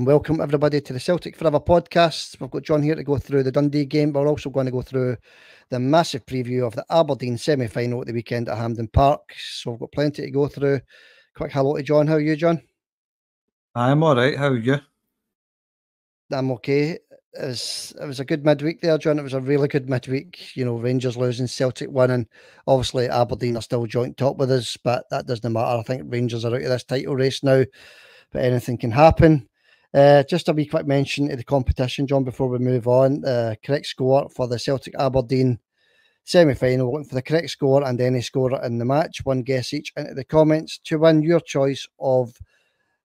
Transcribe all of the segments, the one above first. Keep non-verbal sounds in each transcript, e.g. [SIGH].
warm welcome, everybody, to the Celtic Forever podcast. We've got John here to go through the Dundee game, but we're also going to go through the massive preview of the Aberdeen semi final at the weekend at Hampden Park. So we've got plenty to go through. Quick hello to John. How are you, John? I'm all right. How are you? I'm okay. It was, it was a good midweek there, John. It was a really good midweek. You know, Rangers losing, Celtic winning. Obviously, Aberdeen are still joint top with us, but that doesn't matter. I think Rangers are out of this title race now but anything can happen. Uh, just a wee quick mention of the competition, John, before we move on. Uh, correct score for the Celtic Aberdeen semi final. Looking for the correct score and any score in the match. One guess each into the comments to win your choice of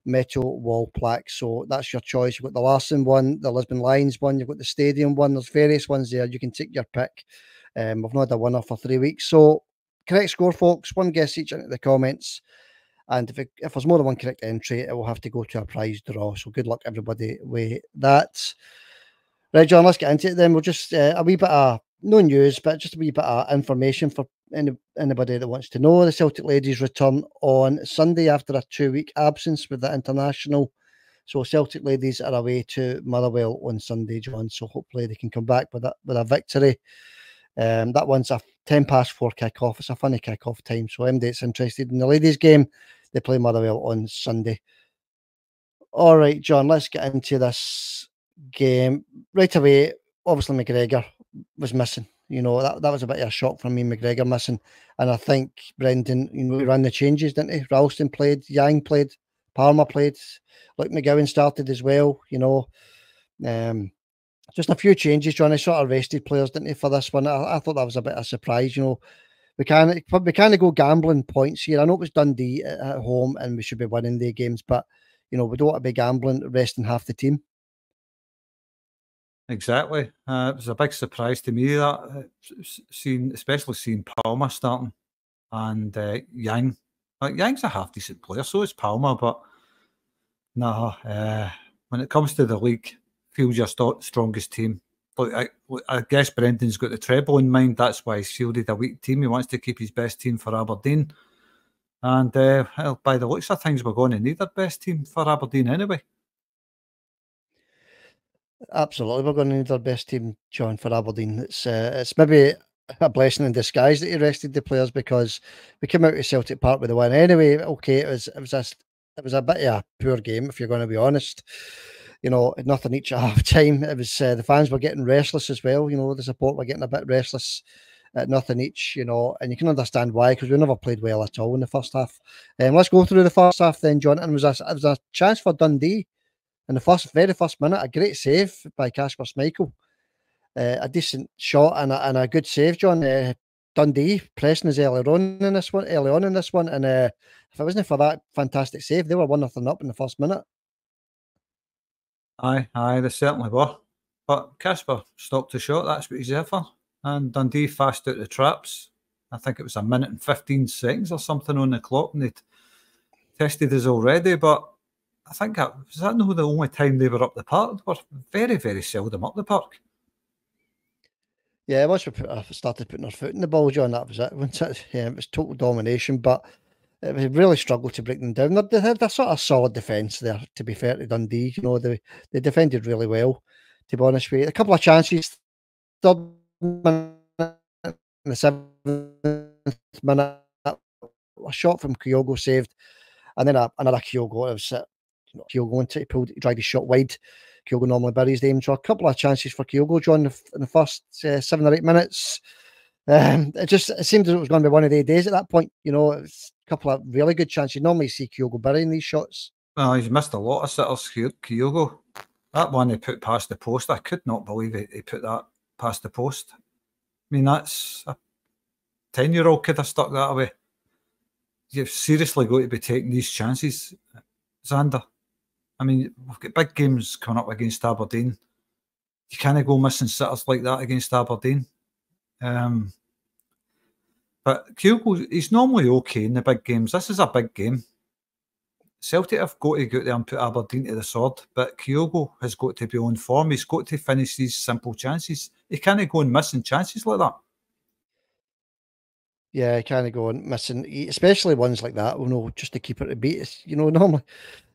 metal wall plaque. So that's your choice. You've got the Larsson one, the Lisbon Lions one, you've got the Stadium one. There's various ones there. You can take your pick. Um, we've not had a winner for three weeks. So correct score, folks. One guess each into the comments. And if, it, if there's more than one correct entry, it will have to go to a prize draw. So good luck, everybody, with that. Right, John, let's get into it then. We'll just uh, a wee bit of no news, but just a wee bit of information for any, anybody that wants to know. The Celtic ladies return on Sunday after a two week absence with the international. So Celtic ladies are away to Motherwell on Sunday, John. So hopefully they can come back with a, with a victory. Um, that one's a 10 past four kick off. It's a funny kick off time. So MD that's interested in the ladies' game, they play Motherwell on Sunday. All right, John, let's get into this game. Right away, obviously McGregor was missing. You know, that, that was a bit of a shock for me, McGregor missing. And I think Brendan, you know, he ran the changes, didn't he? Ralston played, Yang played, Palmer played, like McCowan started as well, you know. Um, just a few changes, John. I sort of rested players, didn't he, for this one? I, I thought that was a bit of a surprise, you know. We we can't go gambling points here. I know it was Dundee at, at home and we should be winning their games, but you know, we don't want to be gambling, resting half the team. Exactly. Uh, it was a big surprise to me that uh, seeing, especially seeing Palmer starting and uh, Yang. Like Yang's a half decent player, so is Palmer, but no. Uh, when it comes to the league, feels your st- strongest team. I, I, guess Brendan's got the treble in mind. That's why he's fielded a weak team. He wants to keep his best team for Aberdeen. And uh, well, by the looks of things, we're going to need our best team for Aberdeen anyway. Absolutely, we're going to need our best team, John, for Aberdeen. It's uh, it's maybe a blessing in disguise that he rested the players because we came out to Celtic Park with a win anyway. Okay, it was it was a it was a bit of a poor game if you're going to be honest you know, nothing each [LAUGHS] half time. It was uh, the fans were getting restless as well. You know, the support were getting a bit restless at nothing each. You know, and you can understand why because we never played well at all in the first half. Um, let's go through the first half then, John. And was a, was a chance for Dundee in the first very first minute. A great save by Kasper Schmeichel. Uh, a decent shot and a, and a good save, John. Uh, Dundee pressing us early on in this one, early on in this one, and uh, if it wasn't for that fantastic save, they were one nothing up in the first minute. Aye, aye, they certainly were. But Kasper stopped the shot, that's what he's there for. And Dundee fast out the traps. I think it was a minute and 15 seconds or something on the clock, and they'd tested us already. But I think that was that no the only time they were up the park. They were very, very seldom up the park. Yeah, once we put, uh, started putting our foot in the ball, John, that was it, [LAUGHS] yeah, it was total domination. But we really struggled to break them down. They had a sort of solid defence there, to be fair to Dundee. You know, they they defended really well, to be honest with you. A couple of chances, third minute, the seventh minute, a shot from Kyogo saved, and then a, another Kyogo. It was uh, Kyogo into he pulled, he tried his shot wide. Kyogo normally buries the aim. So a couple of chances for Kyogo, John, in the first uh, seven or eight minutes. Um, it just it seemed as it was going to be one of the days at that point. You know, it's couple of really good chances. You normally see Kyogo burying these shots. Well, he's missed a lot of sitters Kyogo. That one he put past the post, I could not believe he, put that past the post. I mean, that's a 10 year old could have stuck that away. You've seriously got to be taking these chances, Xander. I mean, we've got big games coming up against Aberdeen. You can't go missing sitters like that against Aberdeen. Um, but Kyogo, he's normally okay in the big games. This is a big game. Celtic have got to go there and put Aberdeen to the sword, but Kyogo has got to be on form. He's got to finish these simple chances. He can't go and missing chances like that. Yeah, he kind of going missing, especially ones like that. You know, just to keep it to beat. You know, normally,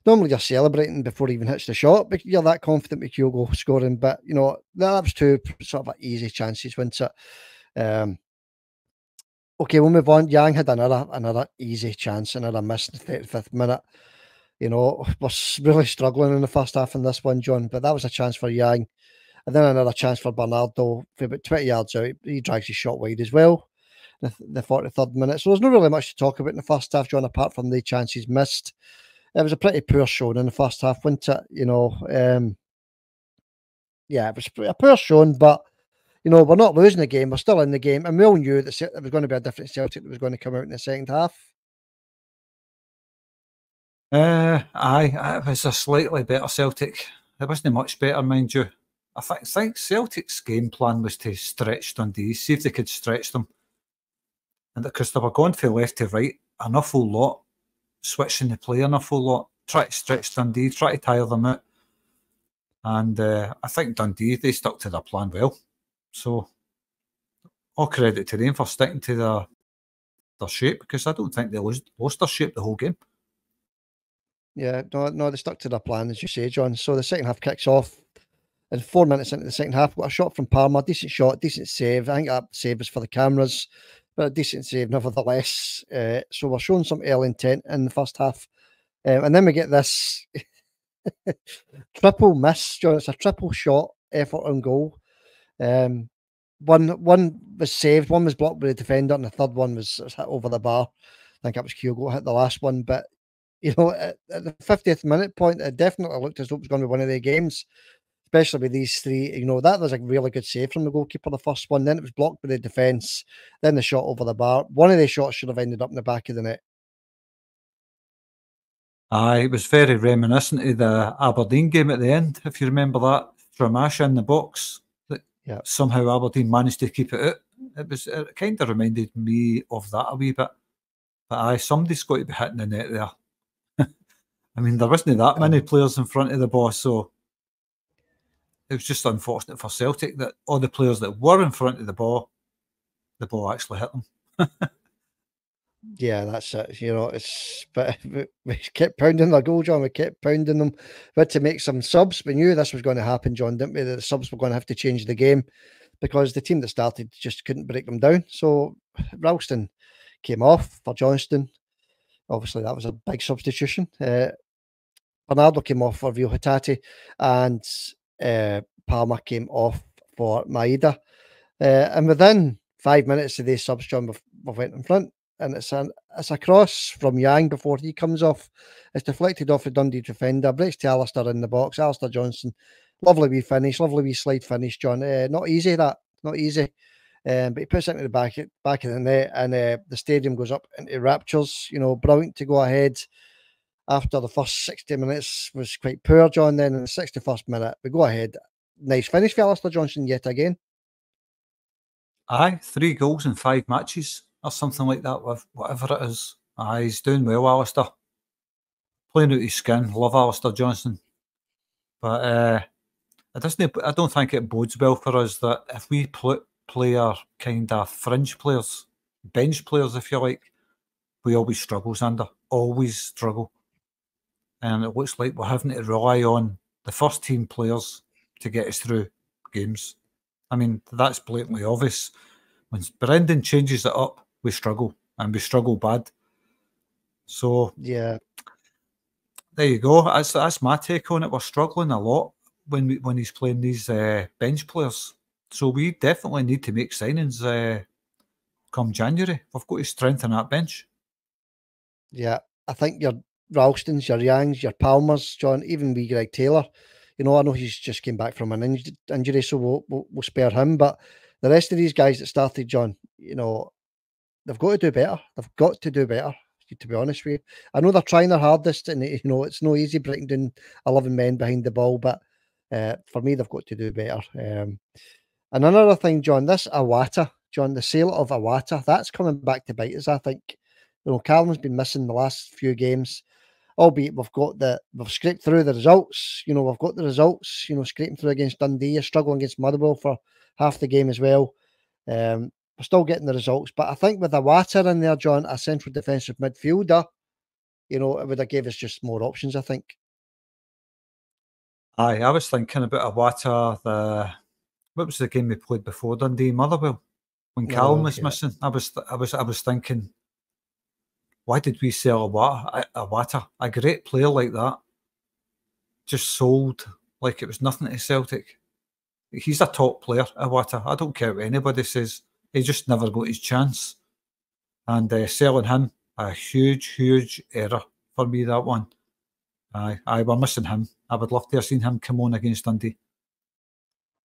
normally you're celebrating before he even hits the shot, but you're that confident with Kyogo scoring. But you know, that was two sort of easy chances, wasn't it? Um, okay, we'll move on. Yang had another another easy chance, another miss in the thirty fifth minute. You know, was really struggling in the first half in this one, John. But that was a chance for Yang, and then another chance for Bernardo for about twenty yards out. He drags his shot wide as well the, the 43rd minute. So there's not really much to talk about in the first half, John, apart from the chances missed. It was a pretty poor showing in the first half, wasn't it? You know, um, yeah, it was a poor showing, but you know, we're not losing the game. We're still in the game, and we all knew that it was going to be a different Celtic that was going to come out in the second half. Uh, aye, it was a slightly better Celtic. It wasn't much better, mind you. I think, think Celtic's game plan was to stretch Dundee, see if they could stretch them and because they were going from left to right an awful lot, switching the play an awful lot, try to stretch Dundee, try to tire them out. And uh, I think Dundee, they stuck to their plan well. So all credit to them for sticking to their their shape because I don't think they lost, lost their shape the whole game. Yeah, no, no, they stuck to their plan, as you say, John. So the second half kicks off. And four minutes into the second half, got a shot from Palmer, decent shot, decent save. I think that save was for the cameras but a decent save nevertheless. Uh, so we're showing some early intent in the first half. Um, and then we get this [LAUGHS] triple miss, John. It's a triple shot effort on goal. Um, one one was saved, one was blocked by the defender, and the third one was, was hit over the bar. I think it was Kyogo hit the last one, but [LAUGHS] you know, at, at the 50th minute point, it definitely looked as though it was going to be one of the games especially with these three. You know, that was a really good save from the goalkeeper, the first one. Then it was blocked by the defence. Then the shot over the bar. One of the shots should have ended up in the back of the net. Aye, it was very reminiscent of the Aberdeen game at the end, if you remember that. Stramash in the box. Yeah. somehow Aberdeen managed to keep it out. It was it kind of reminded me of that a wee bit. But aye, somebody's got to be hitting the net there. [LAUGHS] I mean, there wasn't that many players in front of the boss, so it was just unfortunate for Celtic that all the players that were in front of the ball, the ball actually hit them. [LAUGHS] yeah, that's it. You know, it's but [LAUGHS] we kept pounding their goal, John. We kept pounding them. We had to make some subs. We knew this was going to happen, John, didn't we? That the subs were going to have to change the game because the team that started just couldn't break them down. So [SIGHS] Ralston came off for Johnston. Obviously, that was a big substitution. Uh, Bernardo came off for Reo Hatate, and uh, Palmer came off for Maeda. Uh, and within five minutes of this subs, John we went in front. And it's an it's a cross from Yang before he comes off. It's deflected off the Dundee defender, breaks to Alistair in the box. Alistair Johnston, lovely wee finish, lovely wee slide finish, John. Uh, not easy that, not easy. Um, but he puts it into the back back of the net, and uh, the stadium goes up into raptures. You know, brilliant to go ahead after the first 60 minutes was quite poor, John. Then in the 61st minute, we go ahead. Nice finish for Alistair Johnston yet again. Aye, three goals in five matches or something like that, with whatever it is. Aye, he's doing well, Alistair. Playing out his skin. Love Alistair Johnston. But uh, it doesn't, I don't think it bodes well for us that if we put play our kind of fringe players, bench players, if you like, we always struggle, Sander. Always struggle and it looks like we're having to rely on the first team players to get us through games. I mean, that's blatantly obvious. When Brendan changes it up, we struggle, and we struggle bad. So yeah, there you go. That's that's my take on it. We're struggling a lot when we, when he's playing these uh, bench players. So we definitely need to make signings uh, come January. We've got to strengthen that bench. Yeah, I think you're Ralstons, your Yangs, your Palmers, John, even we Greg Taylor. You know, I know he's just came back from an injury, so we'll, we'll, we'll spare him. But the rest of these guys that started, John, you know, they've got to do better. They've got to do better. To be honest with you, I know they're trying their hardest, and you know it's no easy breaking down eleven men behind the ball. But uh, for me, they've got to do better. Um, and another thing, John, this Iwata, John, the sale of Iwata, that's coming back to bite us. I think. You know, Callum's been missing the last few games albeit we've got the we've scraped through the results. You know, we've got the results. You know, scraping through against Dundee, struggling against Motherwell for half the game as well. Um, we're still getting the results. But I think with Iwata in there, John, a central defensive midfielder, you know, it would have gave us just more options. I think. Aye, I was thinking about Iwata. The what was the game we played before Dundee Motherwell when oh, Callum was missing? I was, I was, I was thinking, why did we sell Iwata? A great player like that, just sold like it was nothing to Celtic. He's a top player, Iwata. I don't care what anybody says. He just never got his chance. And uh, selling him, a huge, huge error for me, that one. Aye, I we're missing him. I would love to have seen him come on against Dundee.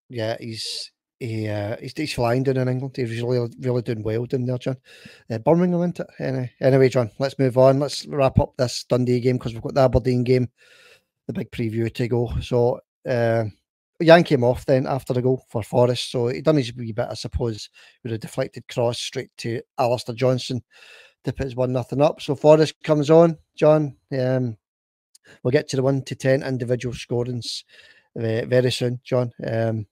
Yeah, he's he uh, he's, he's flying down in England. He's really really doing well down there, John. Uh, Birmingham, isn't it? Anyway, anyway, John, let's move on. Let's wrap up this Dundee game because we've got the Aberdeen game, the big preview to go. So uh, yank him off then after the goal for Forrest. So he done his wee bit, I suppose, with a deflected cross straight to Alistair Johnston to put his one nothing up. So Forrest comes on, John. Um, we'll get to the one to ten individual scorings uh, very soon, John. Um,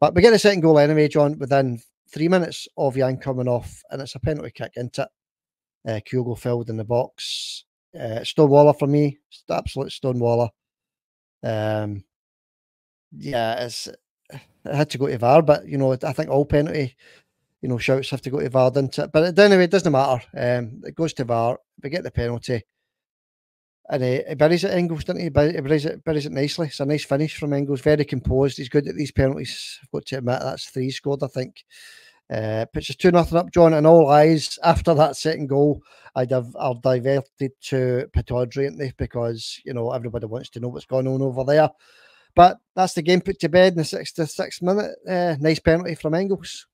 but we get a second goal anyway, John, within three minutes of Yang coming off, and it's a penalty kick into. Uh, Kyogo filled in the box. Uh, Stonewaller for me, absolute Stonewaller. Um, yeah, it's it had to go to VAR, but you know, I think all penalty, you know, shouts have to go to VAR, doesn't it? But anyway, it doesn't matter. Um, it goes to VAR. We get the penalty and uh, he buries it Engels, doesn't he? He buries it, buries it nicely. It's a nice finish from Engels, very composed. He's good at these penalties. I've got to admit, that's three scored, I think. Uh, puts us 2 nothing up, John, and all eyes after that second goal. I'd have I've diverted to Pittodrie, because you know everybody wants to know what's going on over there. But that's the game put to bed in the 66th minute. Uh, nice penalty from Engels.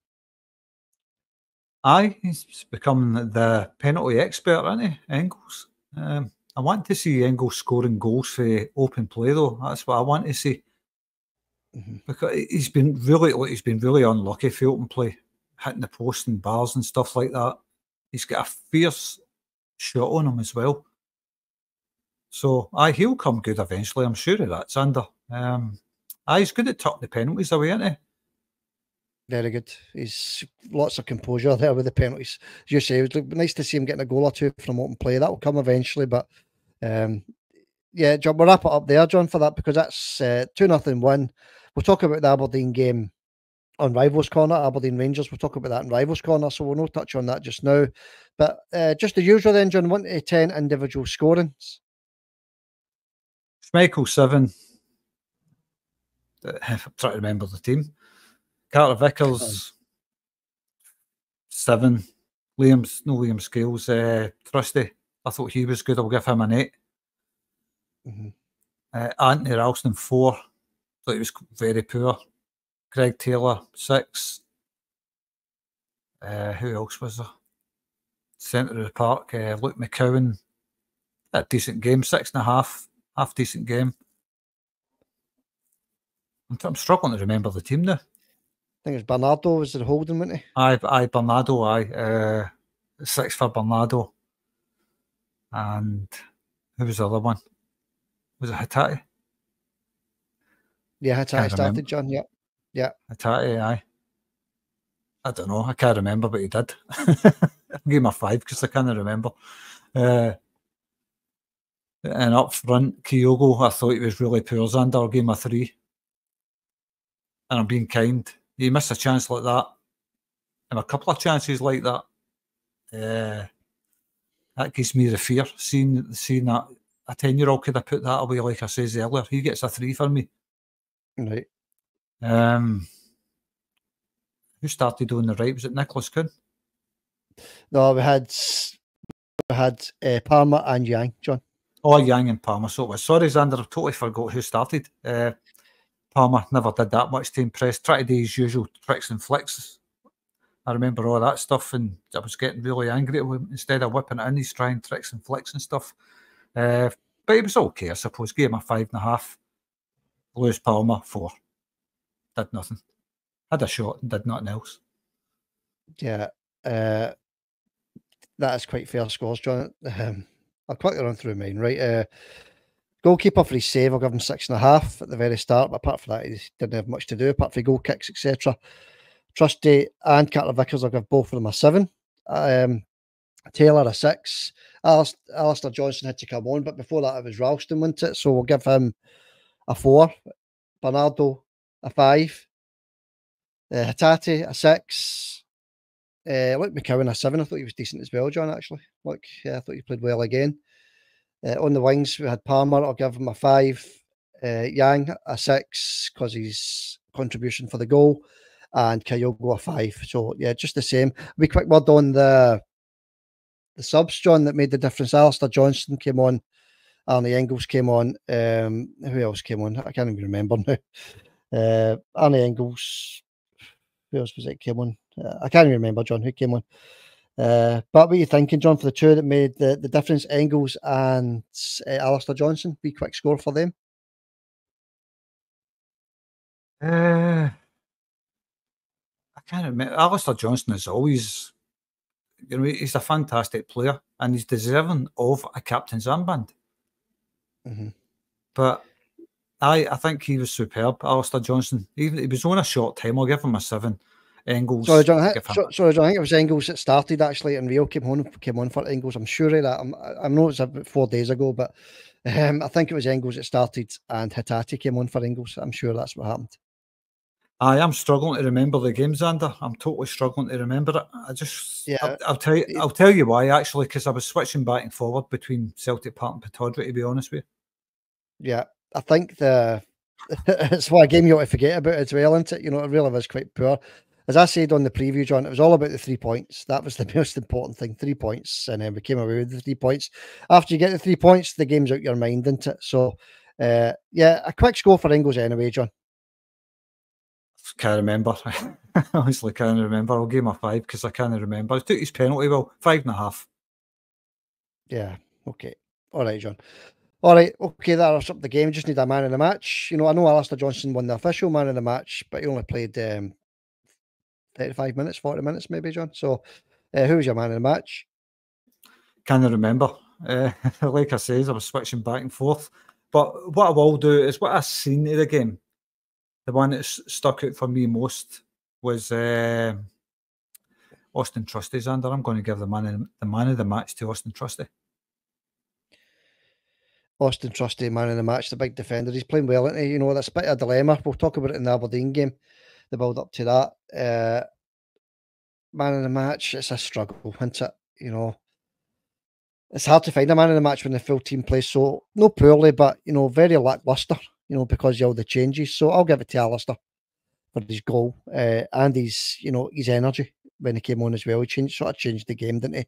Aye, he's become the penalty expert, isn't he, Engels? Um, I want to see Engels scoring goals for open play though. That's what I want to see. Mm-hmm. Because he's been really he's been really unlucky for open play, hitting the post and bars and stuff like that. He's got a fierce shot on him as well. So I he'll come good eventually. I'm sure of that, Sander. Um, aye, he's good at tucking the penalties away, isn't he? Very good. He's lots of composure there with the penalties. As you say, it would be nice to see him getting a goal or two from open play. That will come eventually, but um, yeah, John, we'll wrap it up there, John, for that because that's uh, two nothing one. We'll talk about the Aberdeen game on Rivals Corner, Aberdeen Rangers. We'll talk about that in Rivals Corner, so we'll no touch on that just now. But uh, just the usual then, John, one to ten individual scorings. Michael seven. I'm trying to remember the team. Carter Vickers, seven. Liam's no Liam Scales, uh, Trusty. I thought he was good. I'll give him an 8 mm-hmm. uh, Anthony Ralston four. Thought he was very poor. Greg Taylor six. Uh, who else was there? Centre of the park. Uh, Luke McCowan. A decent game, six and a half, half decent game. I'm, I'm struggling to remember the team now. I think it's Bernardo was it holding, wasn't he? Aye, aye, Bernardo, aye. Uh, six for Bernardo. And who was the other one? Was it Hatate? Yeah, Hatate started, John. Yeah. Yeah. Hatate, aye. I don't know. I can't remember, but he did. [LAUGHS] I gave him a five because I can't remember. Uh, and up front, Kyogo, I thought he was really poor. Xander, I'll give him a three. And I'm being kind you miss a chance like that, and a couple of chances like that, uh, that gives me the fear. Seeing seeing that a ten year old could have put that away, like I says earlier, he gets a three for me. Right. Um, who started doing the right? Was it Nicholas Kuhn? No, we had we had uh, Palmer and Yang, John. Oh, Yang and Palmer. So. Sorry, Xander, I totally forgot who started. Uh, Palmer never did that much to impress. Try to do his usual tricks and flicks. I remember all that stuff, and I was getting really angry at him. Instead of whipping it in, he's trying tricks and flicks and stuff. Uh, but it was okay, I suppose. Gave him a five and a half. Lewis Palmer, four. Did nothing. Had a shot and did nothing else. Yeah. Uh, that is quite fair scores, John. Um, I'll quickly run through mine, right? Uh, Goalkeeper for his save, I'll give him six and a half at the very start. But apart from that, he didn't have much to do apart from goal kicks, etc. Trusty and Carter Vickers, I'll give both of them a seven. Um, Taylor a six. Alistair, Alistair Johnston had to come on, but before that it was Ralston, wasn't it? So we'll give him a four. Bernardo a five. Uh, a six. Uh, Luke McCowan a seven. I thought he was decent as well, John. Actually, look, yeah, I thought he played well again. Uh, on the wings, we had Palmer. I'll give him a five. Uh, Yang a six because his contribution for the goal, and Kyogo a five. So yeah, just the same. We quick word on the the subs, John, that made the difference. Alistair Johnston came on. Arne Engels came on. Um, who else came on? I can't even remember now. Uh, Arne Engels. Who else was it came on? Uh, I can't even remember, John, who came on. Uh, but what are you thinking, John, for the two that made the, the difference, Engels and uh, Alistair Johnston? Be quick score for them. Uh, I can't remember. Alistair Johnston is always, you know, he's a fantastic player and he's deserving of a captain's armband. Mm-hmm. But I, I think he was superb, Alistair Johnston. Even he was on a short time. I'll give him a seven. Engels. Sorry, John. I, so, sorry, John. I think it was Engels that started actually, and Reo came on came on for Engels. I'm sure of that. I'm, I know it's about four days ago, but um, I think it was Engels that started, and Hatate came on for Engels. I'm sure that's what happened. I am struggling to remember the game, Xander. I'm totally struggling to remember it. I just, yeah, I'll, I'll tell you, I'll tell you why actually, because I was switching back and forward between Celtic Park and Pittodrie. To be honest with you. Yeah, I think the [LAUGHS] it's what a game you ought to forget about as well, isn't it? You know, it really was quite poor. As I said on the preview, John, it was all about the three points. That was the [LAUGHS] most important thing, three points. And then we came away with the three points. After you get the three points, the game's out your mind, isn't it? So, uh, yeah, a quick score for Engels anyway, John. Can't remember. I [LAUGHS] Honestly, can't remember. I'll give him a five because I can't remember. I took his penalty, well, five and a half. Yeah, okay. All right, John. All right, okay, that wraps up the game. Just need a man in the match. You know, I know Alistair Johnston won the official man in the match, but he only played um, 35 minutes, 40 minutes, maybe, John. So, uh, who was your man in the match? Can't remember. Uh, [LAUGHS] like I said, I was switching back and forth. But what I will do is what I've seen in the game, the one that stuck out for me most was uh, Austin Trusty, Xander. I'm going to give the man, in, the man of the match to Austin Trusty. Austin Trusty, man in the match, the big defender. He's playing well, isn't he? You know, that's a bit of a dilemma. We'll talk about it in the Aberdeen game, the build up to that. Uh, man in the match, it's a struggle, isn't it? You know, it's hard to find a man in the match when the full team plays so, no poorly, but, you know, very lackluster, you know, because of all the changes. So I'll give it to Alistair for his goal uh, and his, you know, his energy when he came on as well. He changed, sort of changed the game, didn't he?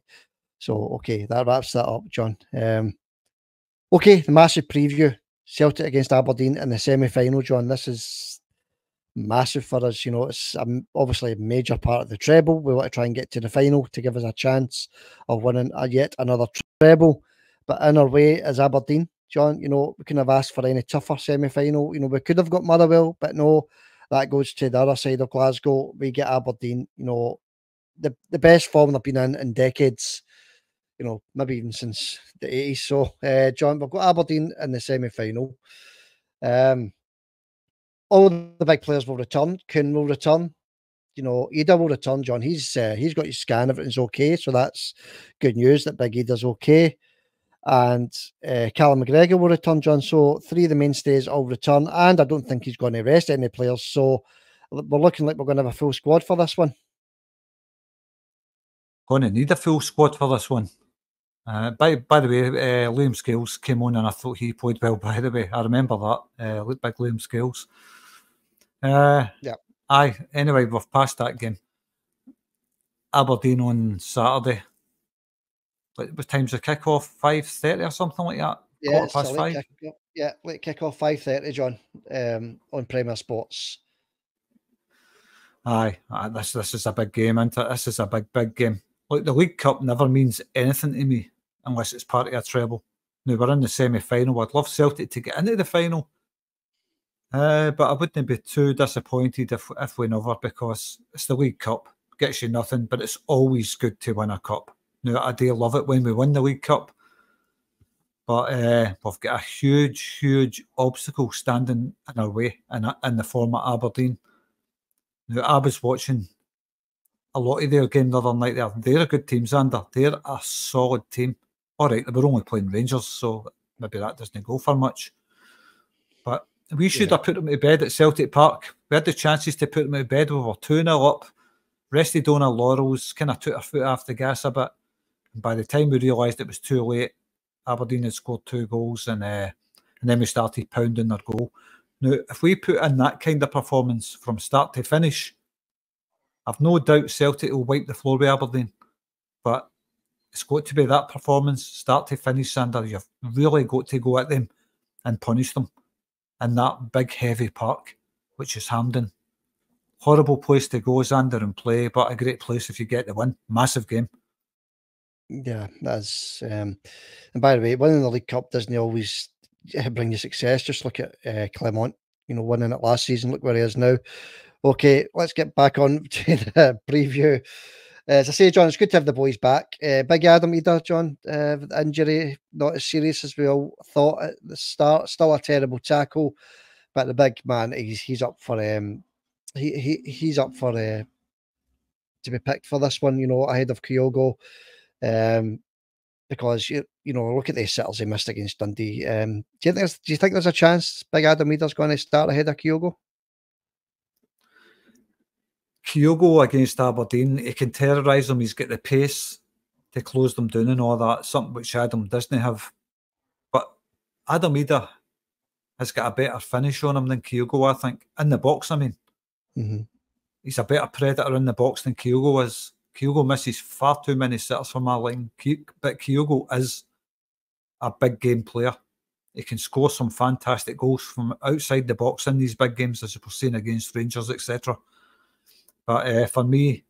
So, okay, that wraps that up, John. Um, Okay, the massive preview Celtic against Aberdeen in the semi final, John. This is massive for us. You know, it's um, obviously a major part of the treble. We want to try and get to the final to give us a chance of winning a yet another treble. But in our way as Aberdeen, John, you know, we couldn't have asked for any tougher semi final. You know, we could have got Motherwell, but no, that goes to the other side of Glasgow. We get Aberdeen, you know, the, the best form they've been in in decades you know, maybe even since the 80s. So, uh, John, we've got Aberdeen in the semi final. Um, all the big players will return. Kuhn will return. You know, Idah will return. John, he's uh, he's got his scan. Everything's okay, so that's good news that Big Idah's okay. And uh, Callum McGregor will return, John. So three of the mainstays all return, and I don't think he's going to rest any players. So we're looking like we're going to have a full squad for this one. Going to need a full squad for this one. Uh, by by the way, uh, Liam Scales came on and I thought he played well. [LAUGHS] By the way, I remember that. Uh, looked like Liam Scales. Uh, yeah. Aye. Anyway, we've passed that game. Aberdeen on Saturday. What time's the kick off? Five thirty or something like that. Yeah, Quarter past five. Kick, yeah, late kick off five thirty, John. Um, on Premier Sports. Aye, this this is a big game, isn't? This is a big big game. Like the League Cup never means anything to me unless it's part of a treble. Now we're in the semi final. I'd love Celtic to get into the final. Uh, but I wouldn't be too disappointed if, if we never because it's the League Cup. Gets you nothing, but it's always good to win a cup. Now I do love it when we win the League Cup. But uh, we've got a huge, huge obstacle standing in our way in, in the form of Aberdeen. Now, I was watching a lot of their game the other night there. They're a good team, Xander. They're a solid team. All right, they were only playing Rangers, so maybe that doesn't go for much. We should yeah. have put them to bed at Celtic Park. We had the chances to put them to bed. We were 2 0 up, rested on our laurels, kind of took our foot off the gas a bit. And by the time we realised it was too late, Aberdeen had scored two goals and uh, and then we started pounding their goal. Now, if we put in that kind of performance from start to finish, I've no doubt Celtic will wipe the floor with Aberdeen. But it's got to be that performance, start to finish, Sander. You've really got to go at them and punish them in that big, heavy park, which is Hampden. Horrible place to go, Xander, and play, but a great place if you get the win. Massive game. Yeah, that's. Um, and by the way, winning the League Cup doesn't always bring you success. Just look at uh, Clement, you know, winning it last season. Look where he is now. Okay, let's get back on [LAUGHS] to the preview. As I say, John, it's good to have the boys back. Uh, big Adam Idah, John, uh, injury not as serious as we all thought at the start. Still a terrible tackle, but the big man, he's he's up for um, he he he's up for uh, to be picked for this one. You know, ahead of Kyogo, um, because you you know look at the settles he missed against Dundee. Um, do you think do you think there's a chance Big Adam Idah's going to start ahead of Kyogo? Kyogo against Aberdeen, he can terrorise them. He's got the pace to close them down and all that, something which Adam doesn't have. But Adam Idah has got a better finish on him than Kyogo, I think. In the box, I mean. Mm-hmm. He's a better predator in the box than Kyogo is. Kyogo misses far too many sitters from our line, but Kyogo is a big game player. He can score some fantastic goals from outside the box in these big games, as we're seeing against Rangers, etc. But uh, for me,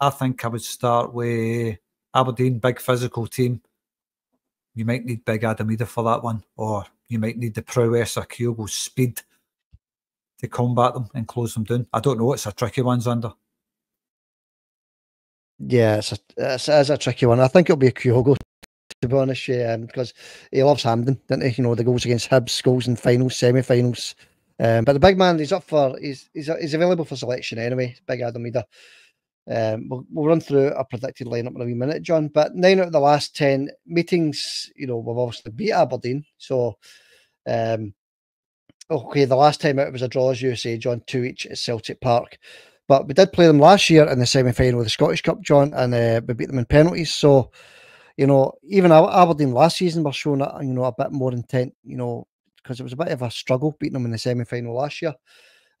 I think I would start with Aberdeen, big physical team. You might need big Adam Idah for that one, or you might need the prowess of Kyogo's speed to combat them and close them down. I don't know. It's a tricky one, Xander. Yeah, it's a, it's, it's a tricky one. I think it'll be a Kyogo, to be honest, yeah, um, because he loves Hampden, doesn't he? You know, the goals against Hibs, goals in finals, semi finals. Um, but the big man, he's up for he's he's, he's available for selection anyway. Big Adam Idah. Um, we'll, we'll run through a predicted lineup in a wee minute, John. But nine out of the last ten meetings, you know, we've obviously beat Aberdeen. So, um, okay, the last time out it was a draw, as you say, John, two each at Celtic Park. But we did play them last year in the semi final of the Scottish Cup, John, and uh, we beat them in penalties. So, you know, even Aberdeen last season were showing, you know, a bit more intent, you know, because it was a bit of a struggle beating them in the semi final last year,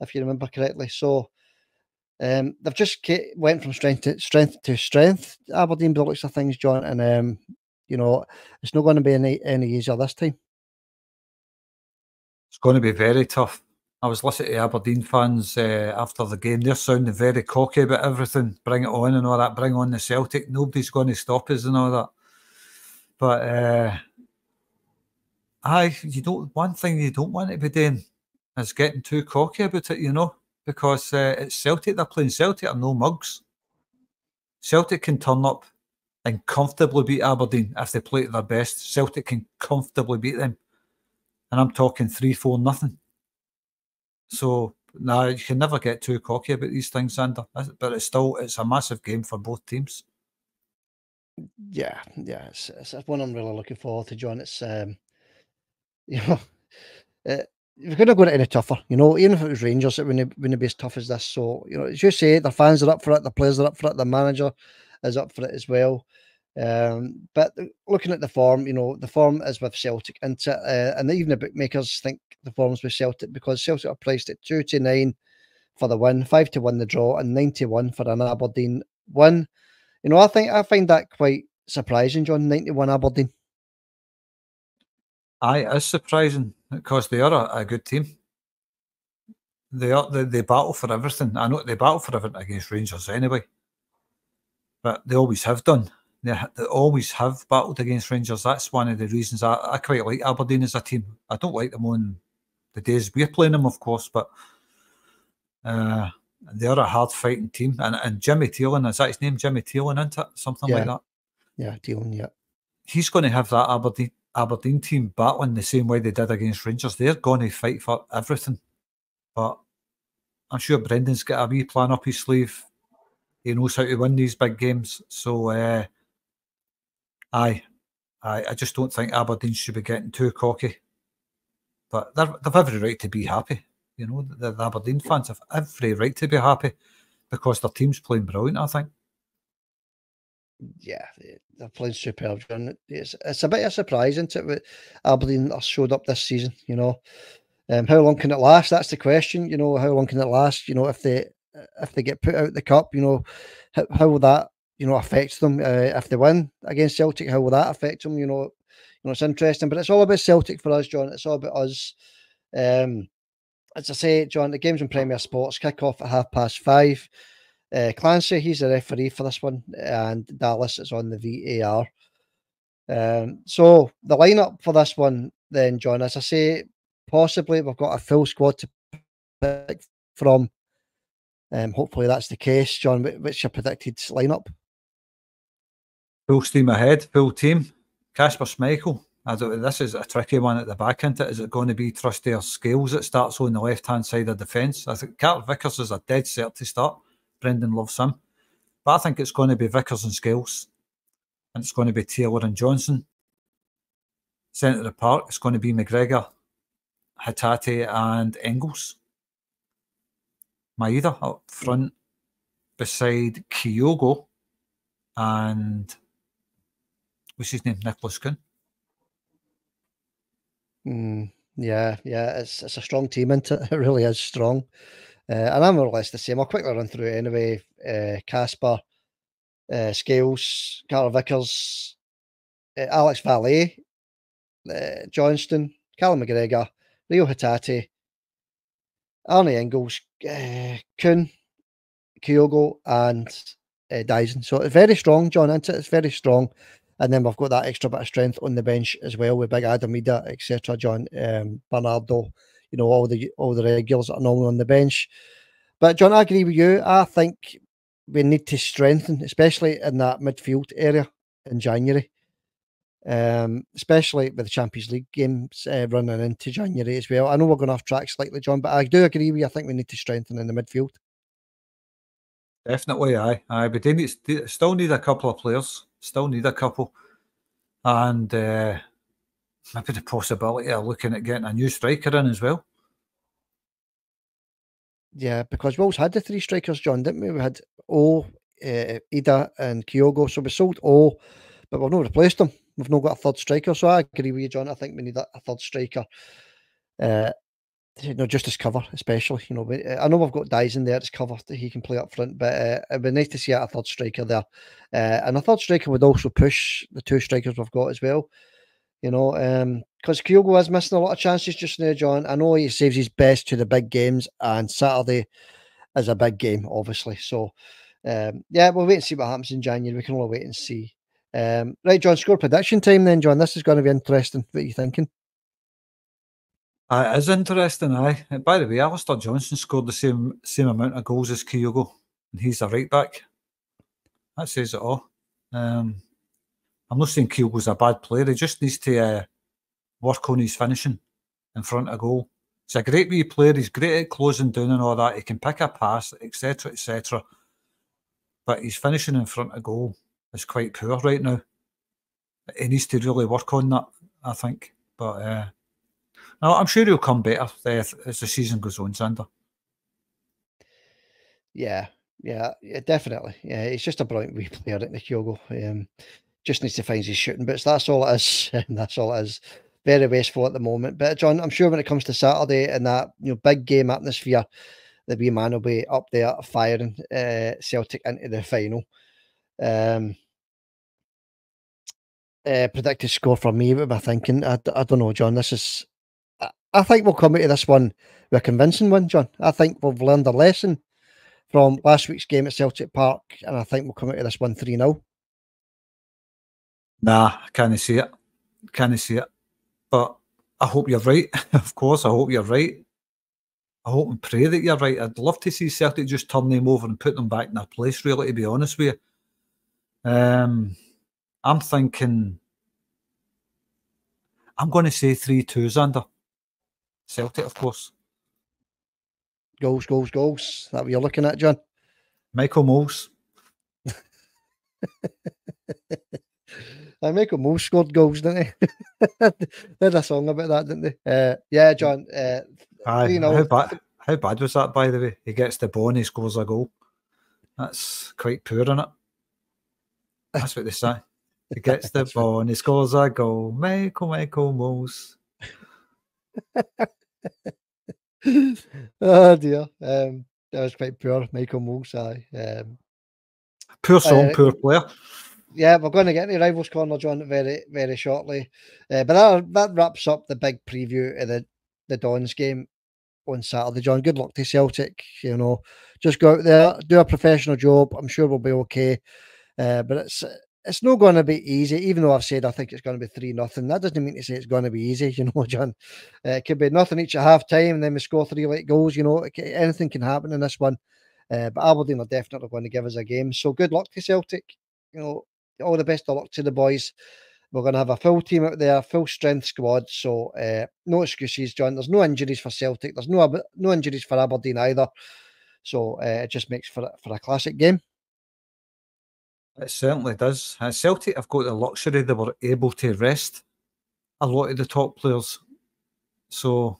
if you remember correctly. So um, they've just went from strength to strength to strength. Aberdeen, by looks of things, John, and um, you know it's not going to be any any easier this time. It's going to be very tough. I was listening to Aberdeen fans uh, after the game. They're sounding very cocky about everything. Bring it on and all that. Bring on the Celtic. Nobody's going to stop us and all that. But uh, I, you don't. One thing you don't want to be doing is getting too cocky about it, you know, because uh, it's Celtic. They're playing Celtic are no mugs. Celtic can turn up and comfortably beat Aberdeen if they play at their best. Celtic can comfortably beat them, and I'm talking three, four, nothing. So now nah, you can never get too cocky about these things, Sander. But it's still it's a massive game for both teams. Yeah, yeah, it's, it's one I'm really looking forward to, John. It's um, you know, uh, we couldn't have gone any tougher. You know, even if it was Rangers, it wouldn't, wouldn't be as tough as this. So, you know, as you say, the fans are up for it, the players are up for it, the manager is up for it as well. Um, but looking at the form, you know, the form is with Celtic, and uh, and even the bookmakers think the form's with Celtic because Celtic are priced at two to nine for the win, five to win the draw, and ninety one for an Aberdeen win. You know, I think I find that quite surprising, John. Ninety one Aberdeen. Aye, it's surprising because they are a, a good team. They are they, they battle for everything. I know they battle for everything against Rangers anyway, but they always have done. They, they always have battled against Rangers. That's one of the reasons I, I quite like Aberdeen as a team. I don't like them on the days we're playing them, of course, but uh, they are a hard fighting team. And and Jimmy Thelin, is that his name? Jimmy Thelin, isn't it? Something yeah. like that. Yeah, Thelin, yeah. He's going to have that Aberdeen Aberdeen team battling the same way they did against Rangers. They're going to fight for everything. But I'm sure Brendan's got a wee plan up his sleeve. He knows how to win these big games. So, uh, aye, I, I just don't think Aberdeen should be getting too cocky. But they've every right to be happy. You know, the, the Aberdeen fans have every right to be happy because their team's playing brilliant, I think. Yeah, they're playing superb. It's, it's a bit of a surprise, isn't it? What Aberdeen showed up this season, you know. Um, how long can it last? That's the question. You know, how long can it last? You know, if they if they get put out the cup, you know, how, how will that you know affect them? Uh, if they win against Celtic, how will that affect them? You know, you know, it's interesting, but it's all about Celtic for us, John. It's all about us. Um, as I say, John, the games in Premier Sports kick off at half past five. Uh, Clancy, he's the referee for this one, and Dallas is on the VAR. Um, so the lineup for this one, then, John, as I say, possibly we've got a full squad to pick from. Um, hopefully that's the case, John. What's your predicted lineup? Full steam ahead, full team. Kasper Schmeichel, I don't, this is a tricky one at the back end. Is it going to be Trusteer Scales that starts on the left hand side of defence? I think Carl Vickers is a dead cert to start. Brendan loves him. But I think it's going to be Vickers and Scales. And it's going to be Taylor and Johnston. Centre of the park, it's going to be McGregor, Hatate, and Engels. Maeda up front beside Kyogo and what's his name? Nicholas Kuhn. Mm, yeah, yeah, it's it's a strong team, is it? [LAUGHS] It really is strong. Uh, and I'm more or less the same. I'll quickly run through it anyway. Uh, Kasper, uh, Scales, Carter Vickers, Alex Valle, uh, Johnston, Callum McGregor, Reo Hatate, Arne Engels, uh, Kuhn, Kyogo, and uh, Daizen. So it's very strong, John, isn't it? It's very strong. And then we've got that extra bit of strength on the bench as well with Big Adam Idah, etc. John um, Bernardo, you know, all the all the regulars that are normally on the bench. But John, I agree with you. I think we need to strengthen, especially in that midfield area in January. Um, especially with the Champions League games uh, running into January as well. I know we're going off track slightly, John, but I do agree with you. I think we need to strengthen in the midfield. Definitely, aye, aye. But then it's still need a couple of players. Still need a couple, and uh, maybe the possibility of looking at getting a new striker in as well. Yeah, because we had the three strikers, John, didn't we? We had O, uh, Idah, and Kyogo. So we sold O, but we've not replaced them. We've not got a third striker. So I agree with you, John. I think we need a, third striker. Uh, you know, just as cover, especially. You know, I know we've got Daizen there as cover that he can play up front, but uh, it'd be nice to see a third striker there. Uh, and a third striker would also push the two strikers we've got as well. You know, um, because um, Kyogo is missing a lot of chances just now, John. I know he saves his best to the big games, and Saturday is a big game, obviously. So, um, yeah, we'll wait and see what happens in January. We can all wait and see. Um, right, John, score prediction time then, John. This is going to be interesting. What are you thinking? Uh, it is interesting, aye. By the way, Alistair Johnston scored the same same amount of goals as Kyogo, and he's a right back. That says it all. Um, I'm not saying Kyogo's a bad player. He just needs to uh, work on his finishing in front of goal. He's a great wee player. He's great at closing down and all that. He can pick a pass, etc., etc. But his finishing in front of goal is quite poor right now. He needs to really work on that, I think. But uh, no, I'm sure he'll come better as the season goes on, Sander. Yeah, yeah, yeah, definitely. Yeah, he's just a brilliant wee player, at the Kyogo. Um, just needs to find his shooting bits. That's all it is. [LAUGHS] that's all it is. Very wasteful at the moment. But John, I'm sure when it comes to Saturday and that you know big game atmosphere, the wee man will be up there firing uh, Celtic into the final. Um, uh, predicted score for me. What am I thinking? I, I don't know, John. This is I I think we'll come into this one with a convincing one, John. I think we've learned a lesson from last week's game at Celtic Park, and I think we'll come into this one 3 0. Nah, I can't see it. Can't see it. But I hope you're right. [LAUGHS] of course, I hope you're right. I hope and pray that you're right. I'd love to see Celtic just turn them over and put them back in their place, really, to be honest with you. Um, I'm thinking, I'm going to say 3 2, Xander. Celtic, of course. Goals, goals, goals. That what you're looking at, John? Michael [LAUGHS] Mols. I Michael Mols scored goals, didn't he? [LAUGHS] they had a song about that, didn't they? Uh, yeah, John. Uh, Aye, you know, how bad? How bad was that, by the way? He gets the ball and he scores a goal. That's quite poor, isn't it? That's what they say. He gets the [LAUGHS] ball and he scores a goal. Michael, Michael Mols. [LAUGHS] oh dear. Um, that was quite poor, Michael Mols. Aye. Um, Poor song, Uh, poor player. Yeah, we're going to get to rivals corner, John, very, very shortly. Uh, but that that wraps up the big preview of the the Dons game on Saturday, John. Good luck to Celtic. You know, just go out there, do a professional job. I'm sure we'll be okay. Uh, but it's it's not going to be easy, even though I've said I think it's going to be three nothing. That doesn't mean to say it's going to be easy, [LAUGHS] you know, John. Uh, it could be nothing each at half time, and then we score three late goals. You know, anything can happen in this one. Uh, but Aberdeen are definitely going to give us a game. So good luck to Celtic. You know, all the best of luck to the boys. We're going to have a full team out there, full strength squad. So uh, no excuses, John. There's no injuries for Celtic. There's no no injuries for Aberdeen either. So uh, it just makes for for a classic game. It certainly does. Uh, Celtic have got the luxury they were able to rest a lot of the top players. So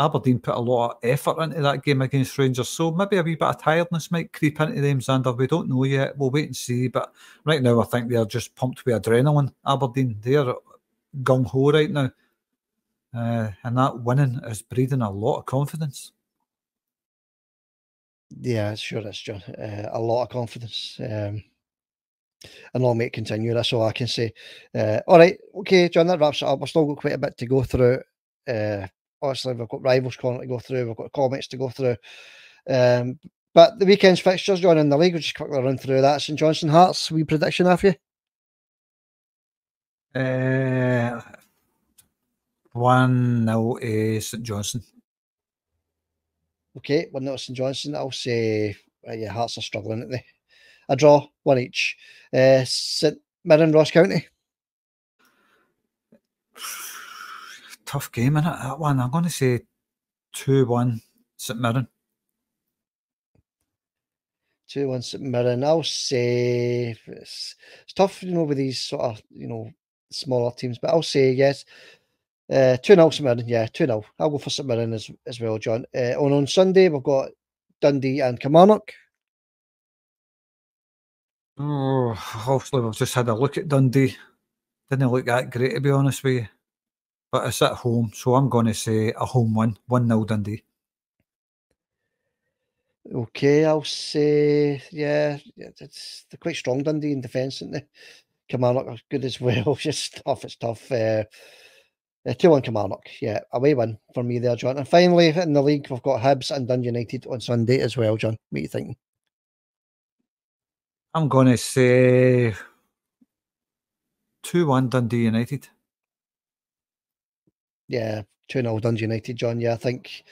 Aberdeen put a lot of effort into that game against Rangers. So maybe a wee bit of tiredness might creep into them, Xander. We don't know yet. We'll wait and see. But right now, I think they're just pumped with adrenaline. Aberdeen, they're gung ho right now. Uh, and that winning is breeding a lot of confidence. Yeah, sure is, John. Uh, a lot of confidence. Um, and long may it continue. That's all I can say. Uh, all right, okay, John. That wraps it up. We've still got quite a bit to go through. Uh, obviously, we've got rivals corner to go through. We've got comments to go through. Um, but the weekend's fixtures, John, in the league, we'll just quickly run through that. St Johnstone Hearts, we prediction have you? Uh, 1 0 is St Johnstone. Okay, one nil St Johnstone. I'll say, uh, yeah, Hearts are struggling, aren't they? A draw, one each. Uh, St Mirren, Ross County. Tough game, is That one. I'm going to say 2 1 St Mirren. Two one St Mirren. I'll say it's, it's tough, you know, with these sort of you know smaller teams, but I'll say yes. Uh, two 0 St Mirren. Yeah, two 0 I'll go for St Mirren as as well, John. Uh, on on Sunday we've got Dundee and Kilmarnock. Oh, obviously, we've just had a look at Dundee. Didn't look that great, to be honest with you. But it's at home, so I'm going to say a home win 1 0 Dundee. Okay, I'll say yeah. It's they're quite strong Dundee in defence, aren't they? Kilmarnock are good as [LAUGHS] well. Just tough. It's tough. Uh, uh, two one Kilmarnock. Yeah, away win for me there, John. And finally in the league we've got Hibs and Dundee United on Sunday as well, John. What are you thinking? I'm going to say 2 1 Dundee United. Yeah, 2 0 Dundee United, John. Yeah, I think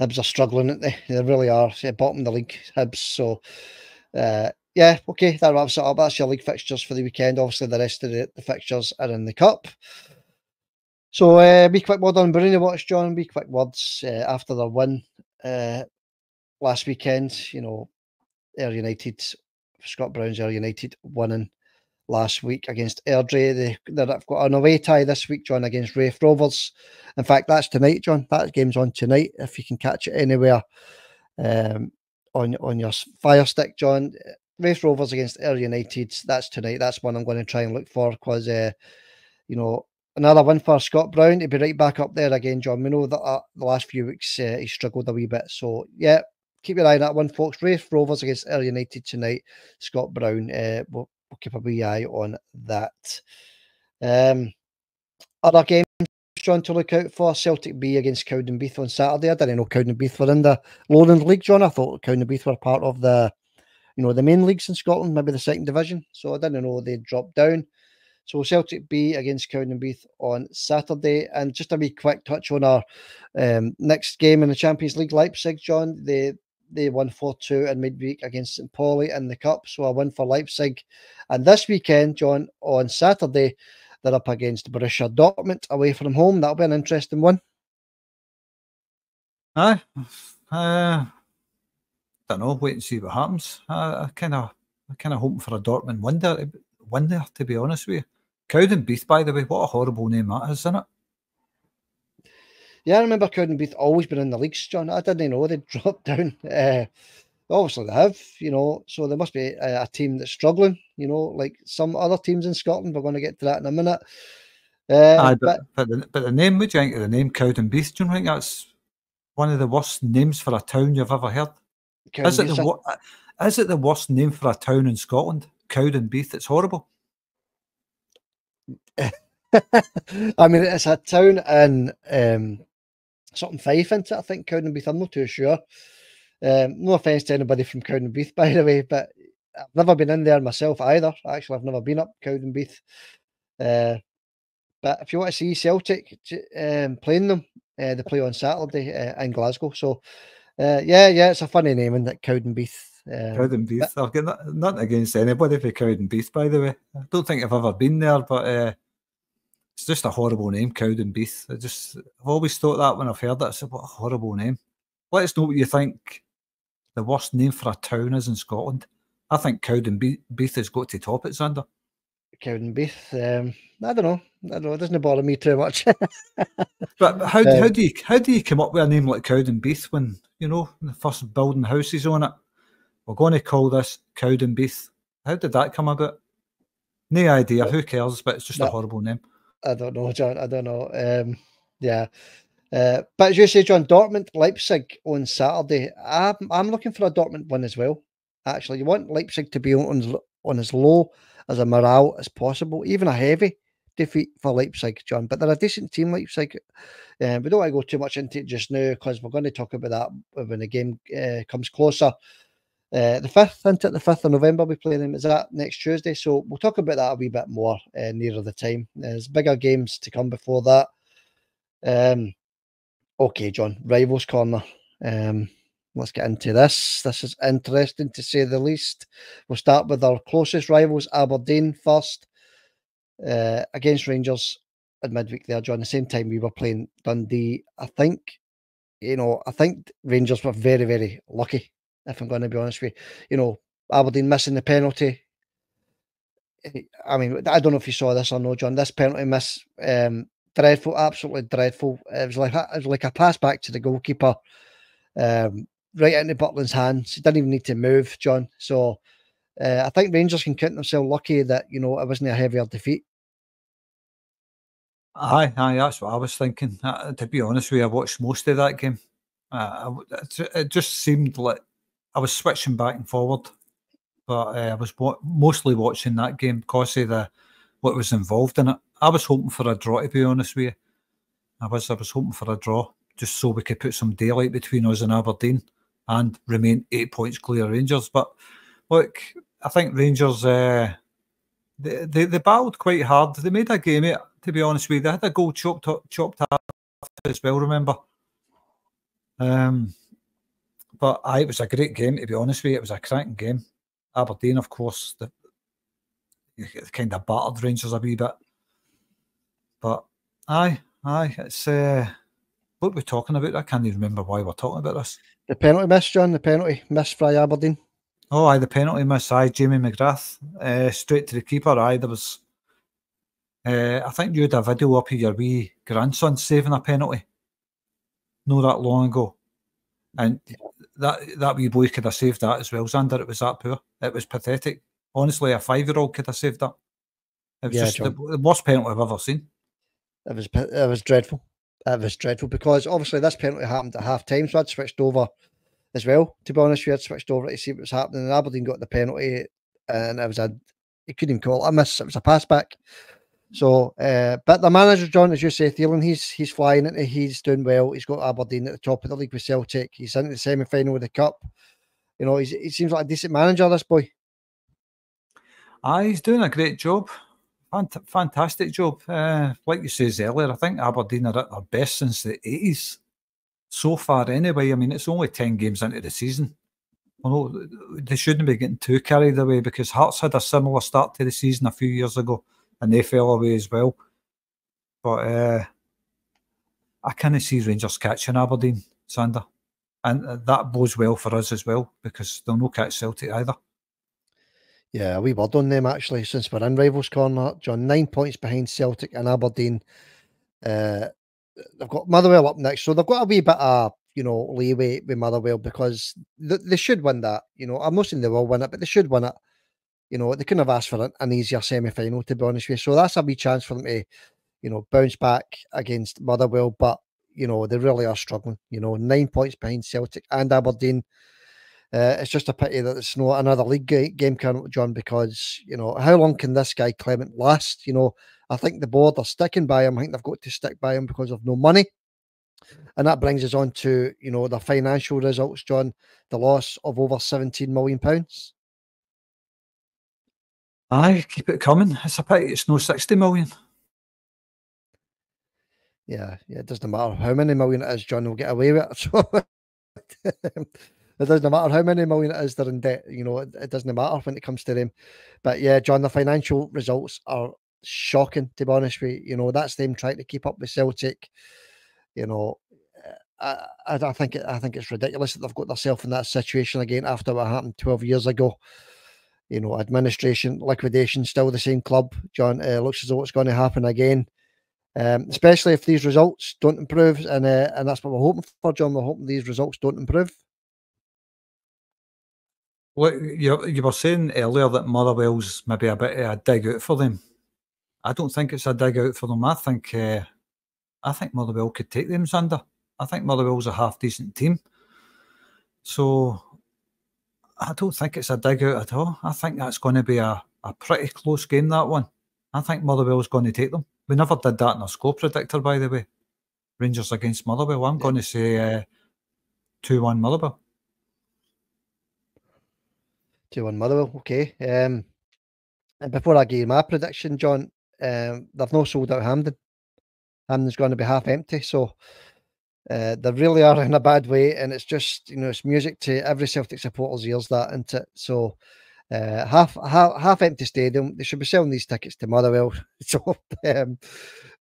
Hibs are struggling, aren't they? They really are. Yeah, bottom of the league, Hibs. So, uh, yeah, okay, that wraps it up. That's your league fixtures for the weekend. Obviously, the rest of the, the fixtures are in the cup. So, uh, be quick word on Bruni Watch, John. Be quick words uh, after their win uh, last weekend. You know, Ayr United, Scott Brown's Ayr United winning last week against Airdrie. They, they've got an away tie this week, John, against Raith Rovers. In fact, that's tonight, John. That game's on tonight. If you can catch it anywhere um, on on your Fire Stick, John. Raith Rovers against Ayr United. That's tonight. That's one I'm going to try and look for because, uh, you know, another win for Scott Brown to be right back up there again, John. We know that uh, the last few weeks uh, he struggled a wee bit. So, yeah, keep your eye on that one, folks. Raith Rovers against Ayr United tonight. Scott Brown. Uh, we'll, we'll keep a wee eye on that. Um, other games, John, to look out for Celtic B against Cowdenbeath on Saturday. I didn't know Cowdenbeath were in the Lowland League, John. I thought Cowdenbeath were part of the, you know, the main leagues in Scotland, maybe the second division. So I didn't know they dropped down. So Celtic B against Cowdenbeath on Saturday. And just a wee quick touch on our um, next game in the Champions League, Leipzig, John. They they won 4 2 in midweek against St. Pauli in the Cup. So a win for Leipzig. And this weekend, John, on Saturday, they're up against Borussia Dortmund away from home. That'll be an interesting one. Aye. Uh, don't know. Wait and see what happens. I kind of, I kind of hoping for a Dortmund win there, win there. To be honest with you, Cowdenbeath, by the way, what a horrible name that is, isn't it? Yeah, I remember Cowdenbeath always been in the leagues, John. I didn't know they [LAUGHS] dropped down. Uh, obviously they have, you know, so there must be a, a, team that's struggling, you know, like some other teams in Scotland. We're going to get to that in a minute. Uh, Aye, but, but, the, but the name, would you think of the name Cowdenbeath? Do you think that's one of the worst names for a town you've ever heard? Is it, the, is it the worst name for a town in Scotland? Cowdenbeath? It's horrible. [LAUGHS] I mean, it's a town in um, something Fife, isn't it? I think Cowdenbeath. I'm not too sure. Um, no offense to anybody from Cowdenbeath, [LAUGHS] by the way, but I've never been in there myself either. Actually, I've never been up Cowdenbeath. Uh, but if you want to see Celtic um, playing them, uh, they play on Saturday uh, in Glasgow. So, uh, yeah, yeah, it's a funny name in that Cowdenbeath. Um, Cowdenbeath. I've got nothing against anybody for Cowdenbeath, by the way. I don't think I've ever been there, but uh, it's just a horrible name, Cowdenbeath. I just I've always thought that when I've heard that. I said, what a horrible name. Let us know what you think the worst name for a town is in Scotland. I think Cowdenbeath has got to top it, Xander. Cowdenbeath. Um, I don't know. I don't know. It doesn't bother me too much. [LAUGHS] but how, um, how do you how do you come up with a name like Cowdenbeath when you know the first building houses on it? We're going to call this Cowdenbeath. How did that come about? No idea. Who cares? But it's just a horrible name. I don't know, John. I don't know. Um, yeah. Uh, but as you say, John, Dortmund, Leipzig on Saturday. I'm, I'm looking for a Dortmund win as well. Actually, you want Leipzig to be on, on as low as a morale as possible, even a heavy defeat for Leipzig, John. But they're a decent team, Leipzig. Uh, we don't want to go too much into it just now because we're going to talk about that when the game uh, comes closer. Uh, the fifth, into the fifth of November, we play them. Is that next Tuesday? So we'll talk about that a wee bit more uh, nearer the time. There's bigger games to come before that. Um, okay, John, rivals corner. Um, let's get into this. This is interesting to say the least. We'll start with our closest rivals, Aberdeen, first uh, against Rangers at midweek there, John. The same time we were playing Dundee. I think, you know, I think Rangers were very, very lucky if I'm going to be honest with you. You know, Aberdeen missing the penalty. Eh, I mean, I don't know if you saw this or no, John. This penalty miss, um, dreadful, absolutely dreadful. It was like it was like a pass back to the goalkeeper, um, right into Butland's hands. He didn't even need to move, John. So uh, I think Rangers can count themselves lucky that you know it wasn't a heavier defeat. Aye, aye, that's what I was thinking. Uh, to be honest with you, I watched most of that game. Uh, it just seemed like I was switching back and forward, but uh, I was wa- mostly watching that game because of the what was involved in it. I was hoping for a draw, to be honest with you. I was I was hoping for a draw just so we could put some daylight between us and Aberdeen and remain eight points clear Rangers. But look, I think Rangers uh, they, they they battled quite hard. They made a game. To be honest with you, they had a goal chopped chopped off as well. Remember. Um, but aye, it was a great game to be honest with you. It was a cracking game. Aberdeen, of course, the, kind of battered Rangers a wee bit. But aye, aye, it's uh, what we're talking about. I can't even remember why we're talking about this. The penalty miss, John. The penalty miss for Aberdeen. Oh, aye, the penalty miss. Aye, Jamie McGrath, uh, straight to the keeper. Aye, there was. Uh, I think you had a video up of your wee grandson saving a penalty. No, that long ago, and that that wee boy could have saved that as well, Xander. It was that poor. It was pathetic. Honestly, a five year old could have saved that. It was yeah, just the, the, worst penalty I've ever seen. It was it was dreadful. It was dreadful because obviously this penalty happened at half time, so I'd switched over as well. To be honest, we had switched over to see what was happening. And Aberdeen got the penalty, and it was a he couldn't even call it a miss. It was a pass back. So, uh, but the manager, John, as you say, Thelin, he's he's flying it. He's doing well. He's got Aberdeen at the top of the league with Celtic. He's in the semi final with the cup. You know, he seems like a decent manager. This boy. Ah, he's doing a great job. Fant- fantastic job. Uh, like you says earlier, I think Aberdeen are at their best since the eighties. So far, anyway. I mean, it's only ten games into the season. Well, they shouldn't be getting too carried away because Hearts had a similar start to the season a few years ago and they fell away as well. But uh, I kind of see Rangers catching Aberdeen, Sander. and that bodes well for us as well because they'll no catch Celtic either. Yeah, we were on them actually since we're in rivals corner. John, nine points behind Celtic and Aberdeen. Uh, they've got Motherwell up next, so they've got a wee bit of you know leeway with Motherwell because they, they should win that. You know, I'm not saying they will win it, but they should win it. You know, they couldn't have asked for an, easier semi final to be honest with you. So that's a wee chance for them to, you know, bounce back against Motherwell. But you know, they really are struggling. You know, nine points behind Celtic and Aberdeen. Uh, it's just a pity that it's not another league game, John, because, you know, how long can this guy Clement last? You know, I think the board are sticking by him. I think they've got to stick by him because of no money. And that brings us on to, you know, the financial results, John, the loss of over 17 million pounds. Aye, keep it coming. It's a pity it's no 60 million. Yeah, yeah, it doesn't matter how many million it is, John will get away with it. [LAUGHS] So it doesn't matter how many million it is they're in debt, you know, it, it doesn't matter when it comes to them. But yeah, John, the financial results are shocking, to be honest with you. You know, that's them trying to keep up with Celtic. You know, I, I, I think it, I think it's ridiculous that they've got themselves in that situation again after what happened 12 years ago. You know, administration, liquidation, still the same club. John, uh, looks as though it's going to happen again um, especially if these results don't improve, and uh, and that's what we're hoping for, John. We're hoping these results don't improve. Well, you you were saying earlier that Motherwell's maybe a bit of a dig out for them. I don't think it's a dig out for them. I think uh, I think Motherwell could take them, Sander. I think Motherwell's a half decent team. So I don't think it's a dig out at all. I think that's going to be a, a pretty close game, that one. I think Motherwell's going to take them. We never did that in our score predictor, by the way. Rangers against Motherwell. I'm yeah. going to say uh, 2 1 Motherwell. 2 1 Motherwell, okay. Um, and before I give you my prediction, John, um, they've not sold out Hampden. Hampden's going to be half empty, so uh, they really are in a bad way, and it's just you know it's music to every Celtic supporter's ears that, it? So uh, half, half half empty stadium. They should be selling these tickets to Motherwell. So, [LAUGHS] um,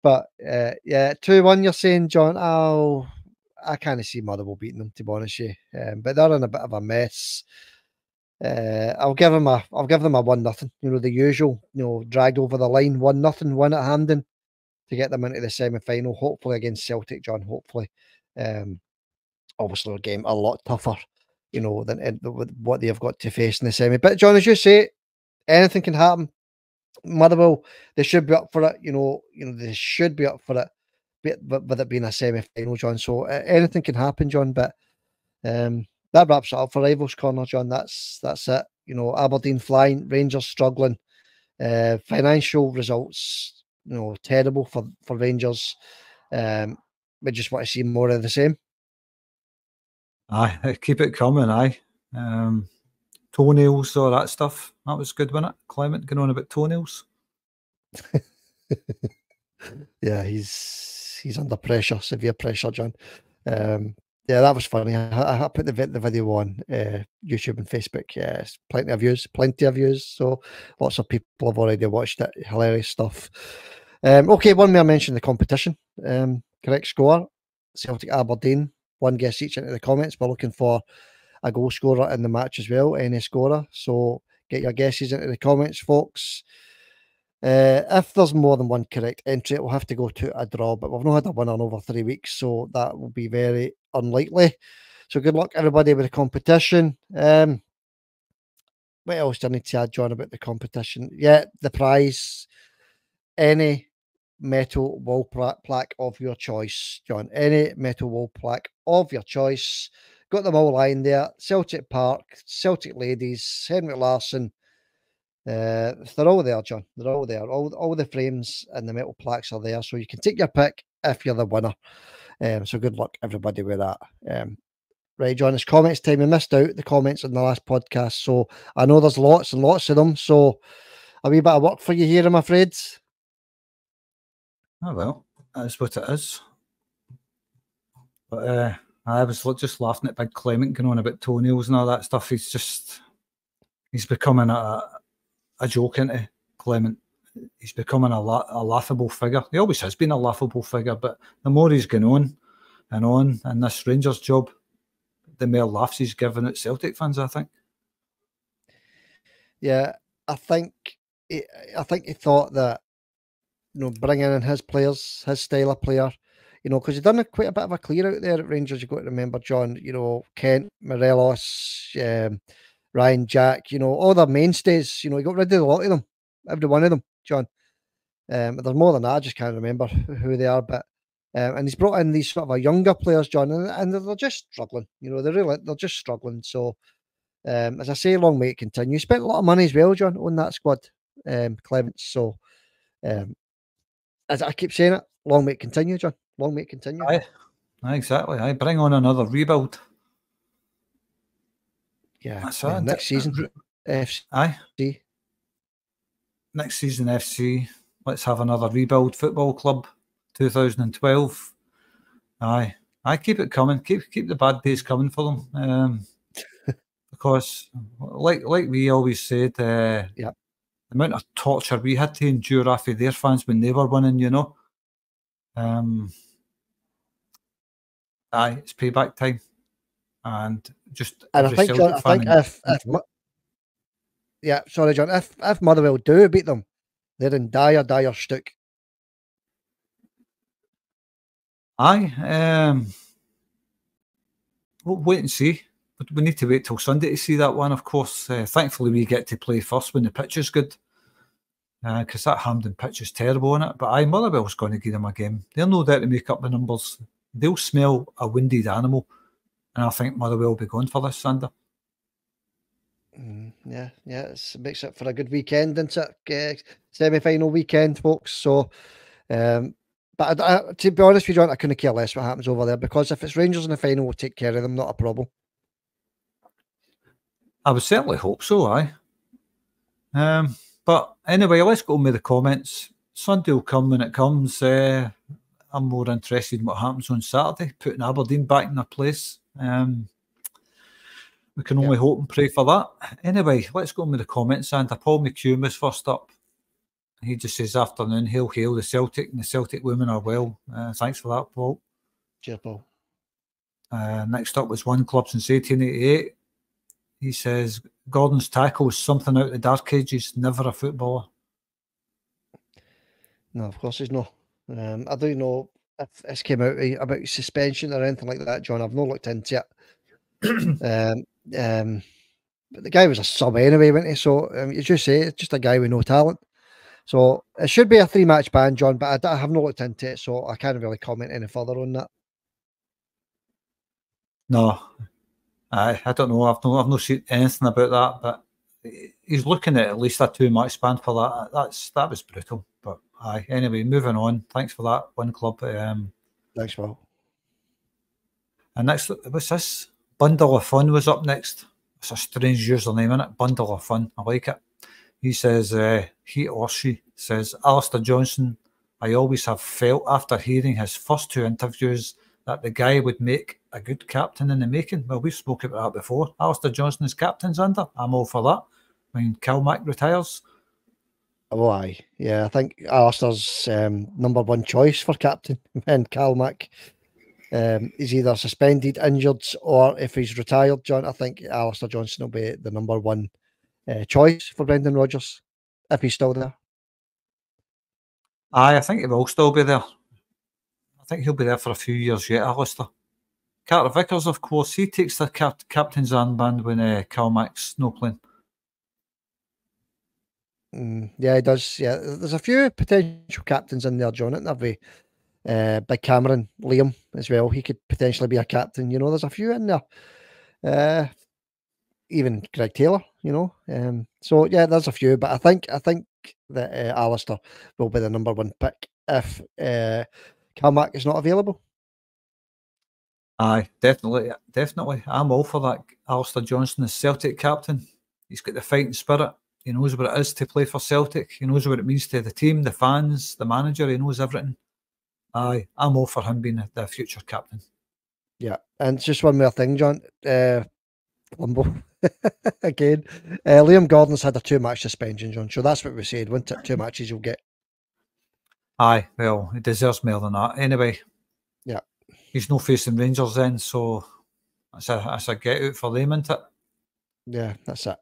but uh, yeah, two one. You're saying, John? Oh, I can't see Motherwell beating them to be honest. You, um, but they're in a bit of a mess. Uh, I'll give them a I'll give them a one nothing. You know the usual. You know dragged over the line one nothing one at Hampden to get them into the semi final. Hopefully against Celtic, John. Hopefully. Um, obviously a game a lot tougher you know, than what they've got to face in the semi. But John, as you say, anything can happen. Motherwell, they should be up for it. You know, you know they should be up for it, but with it being a semi-final, John. So uh, anything can happen, John. But um, that wraps it up for rivals corner, John. That's that's it. You know, Aberdeen flying, Rangers struggling, uh, financial results, you know, terrible for for Rangers. Um, we just want to see more of the same. Aye, keep it coming. Aye, um, toenails, all that stuff. That was good, wasn't it? Clement going on about toenails. [LAUGHS] yeah, he's he's under pressure, severe pressure, John. Um, yeah, that was funny. I, I put the the video on uh, YouTube and Facebook. Yes, plenty of views, plenty of views. So lots of people have already watched it. Hilarious stuff. Um, okay, one more mention the competition. Um, correct score: Celtic Aberdeen one guess each into the comments. We're looking for a goal scorer in the match as well, any scorer. So get your guesses into the comments, folks. Uh, if there's more than one correct entry, it will have to go to a draw, but we've not had a winner in over three weeks, so that will be very unlikely. So good luck, everybody, with the competition. Um, what else do I need to add, John, about the competition? Yeah, the prize. Any metal wall plaque of your choice, John. Any metal wall plaque of your choice. Got them all lying there. Celtic Park, Celtic Ladies, Henrik Larsson. Uh, they're all there, John. They're all there. All, all the frames and the metal plaques are there. So you can take your pick if you're the winner. Um, so good luck, everybody, with that. Um, right, John, it's comments time. We missed out the comments in the last podcast. So I know there's lots and lots of them. So a wee bit of work for you here, I'm afraid. Oh well, that's what it is. But uh, I was just laughing at Big Clement going on about toenails and all that stuff. He's just he's becoming a a joke into Clement. He's becoming a, la- a laughable figure. He always has been a laughable figure, but the more he's going on and on in this Rangers job, the more laughs he's given at Celtic fans. I think. Yeah, I think I think he thought that you know bringing in his players, his style of player, you know, because he done a, quite a bit of a clear out there at Rangers. You've got to remember, John. You know, Kent, Morelos, um, Ryan Jack. You know, all the mainstays. You know, he got rid of a lot of them, every one of them, John. Um, there's more than that. I just can't remember who they are, but um, and he's brought in these sort of younger players, John, and, and they're, just struggling. You know, they're really they're just struggling. So, um, as I say, long may it continue. Spent a lot of money as well, John, on that squad, um, Clements. So, um, as I keep saying it, long may it continue, John. Long may it continue. Aye, aye exactly. I bring on another rebuild. Yeah, That's yeah next season. FC. Aye. Next season, FC. Let's have another rebuild football club. 2012. Aye, I keep it coming. Keep keep the bad days coming for them. Um, [LAUGHS] because, like like we always said, uh, yeah, the amount of torture we had to endure after their fans when they were winning, you know. Um, aye, it's payback time, and just and I think John, I think if, if yeah, sorry, John, if if Motherwell do beat them, they're in dire dire stick. Aye, um, we'll wait and see. We need to wait till Sunday to see that one. Of course, uh, thankfully we get to play first when the pitch is good, because uh, that Hampden pitch is terrible on it. But I Motherwell's going to give them a game. They're no there to make up the numbers. They'll smell a wounded animal, and I think Motherwell will be going for this, Sander. Mm, yeah, yeah, it makes it for a good weekend, it? Uh, semi-final weekend, folks. So, um, but I, I, to be honest with you, I couldn't care less what happens over there because if it's Rangers in the final, we'll take care of them, not a problem. I would certainly hope so, aye. Um, but anyway, let's go with the comments. Sunday will come when it comes. Uh, I'm more interested in what happens on Saturday, putting Aberdeen back in their place. Um, we can only hope and pray for that. Anyway, let's go with the comments. And Paul McHugh is first up. He just says, afternoon, hail, hail, the Celtic and the Celtic women are well. Uh, thanks for that, Paul. Cheers, Paul. Uh, next up was One Club since 1888. He says, Gordon's tackle is something out of the dark ages, never a footballer. No, of course he's not. Um, I don't know if this came out about suspension or anything like that, John. I've not looked into it. [CLEARS THROAT] um, um, but the guy was a sub anyway, wasn't he? So um, you just say it's just a guy with no talent. So it should be a three match ban, John, but I, I, have not looked into it, so I can't really comment any further on that. No, I, I don't know. I've no, I've no seen anything about that, but he's looking at at least a two match ban for that. That's that was brutal. But aye, anyway, moving on. Thanks for that one club. Um, Thanks, Will. And next, what's this? Bundle of Fun was up next. It's a strange username, isn't it? Bundle of Fun. I like it. He says, uh, he or she says, Alistair Johnston, I always have felt after hearing his first two interviews that the guy would make a good captain in the making. Well, we've spoken about that before. Alistair Johnston is captain's under. I'm all for that. When Mack retires. Oh, aye. Yeah, I think Alistair's um, number one choice for captain [LAUGHS] and Mack um, is either suspended, injured, or if he's retired, John, I think Alistair Johnston will be the number one uh, choice for Brendan Rodgers if he's still there. Aye, I think he will still be there. I think he'll be there for a few years yet, Alistair. Carter Vickers, of course, he takes the cap- captain's armband when uh, Mack's no playing. Mm, yeah, he does. Yeah, there's a few potential captains in there, John. Have we? Uh, Big Cameron, Liam as well. He could potentially be a captain. You know, there's a few in there. Uh, even Greg Taylor, you know. Um, so yeah, there's a few, but I think I think that uh, Alistair will be the number one pick if uh, Calmack is not available. Aye, definitely, definitely. I'm all for that. Alistair Johnston is Celtic captain. He's got the fighting spirit. He knows what it is to play for Celtic. He knows what it means to the team, the fans, the manager. He knows everything. Aye, I'm all for him being the future captain. Yeah, and just one more thing, John. Uh, Limbo [LAUGHS] again. Uh, Liam Gordon's had a two match suspension, John. So that's what we said. One, two matches you'll get. Aye, well, he deserves more than that. Anyway, yeah, he's no facing Rangers then, so That's a that's a get out for them, isn't it? Yeah, that's it.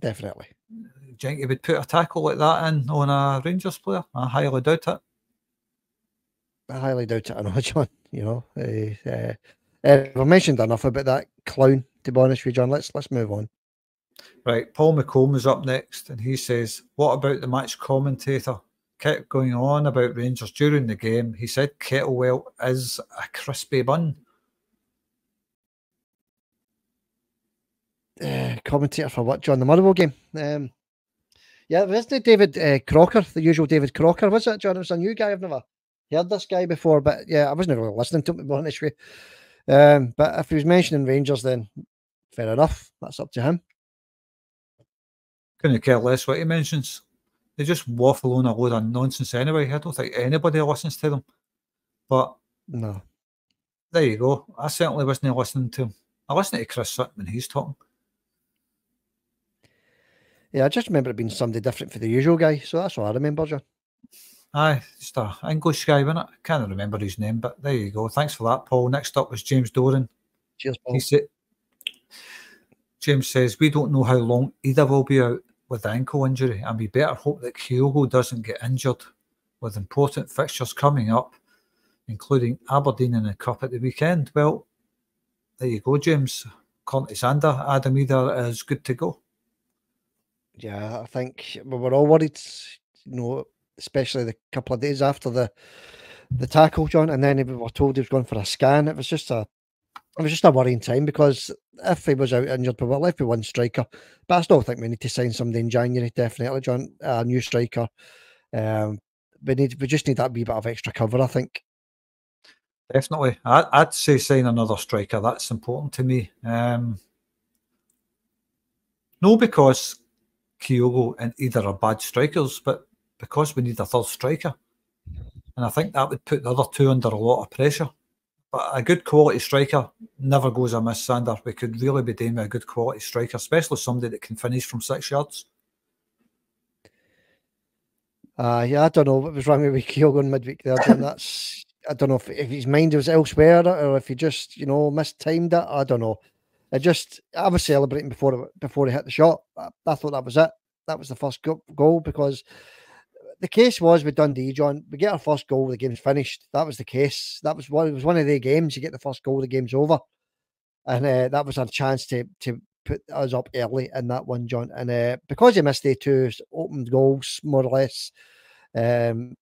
Definitely. Do you think he would put a tackle like that in on a Rangers player? I highly doubt it. I highly doubt it. I know, [LAUGHS] John. You know, uh, uh, uh, we've mentioned enough about that clown. To be honest with you, John, let's let's move on. Right, Paul McComb is up next, and he says, "What about the match commentator? Kept going on about Rangers during the game. He said Kettlewell is a crispy bun. Uh, commentator for what, John? The Motherwell game. Um, yeah, wasn't it David uh, Crocker, the usual David Crocker? Was it, John? It was a new guy. I've never heard this guy before, but yeah, I wasn't really listening to him, to be honest with you. Um, but if he was mentioning Rangers, then fair enough. That's up to him. Couldn't care less what he mentions. They just waffle on a load of nonsense anyway. I don't think anybody listens to them. But no, there you go. I certainly wasn't listening to him. I listened to Chris Sutton when he's talking. Yeah, I just remember it being somebody different for the usual guy. So that's what I remember, John. Aye, just a English guy, wasn't it? I can't remember his name, but there you go. Thanks for that, Paul. Next up was James Doran. Cheers, Paul. He said, James says, We don't know how long either will be out with the ankle injury, and we better hope that Kyogo doesn't get injured with important fixtures coming up, including Aberdeen in the Cup at the weekend. Well, there you go, James. Conte Sander, Adam Idah is good to go. Yeah, I think we were all worried, you know, especially the couple of days after the the tackle, John, and then we were told he was going for a scan. It was just a it was just a worrying time because if he was out injured, we were left with one striker. But I still think we need to sign somebody in January, definitely, John, a new striker. Um, we need we just need that wee bit of extra cover, I think. Definitely, I, would say sign another striker. That's important to me. Um, no, because Kyogo and Idah are bad strikers, but because we need a third striker. And I think that would put the other two under a lot of pressure. But a good quality striker never goes amiss, Sander. We could really be doing with a good quality striker, especially somebody that can finish from six yards. Uh, yeah, I don't know what was wrong with Kyogo in midweek there. John. [LAUGHS] That's I don't know if, if his mind was elsewhere or if he just you know mistimed it. I don't know. I just I was celebrating before before he hit the shot. I, I thought that was it. That was the first go- goal because the case was with Dundee, John. We get our first goal, the game's finished. That was the case. That was one. It was one of the games. You get the first goal, the game's over, and uh, that was our chance to to put us up early in that one, John. And uh, because he missed the two open goals, more or less, um,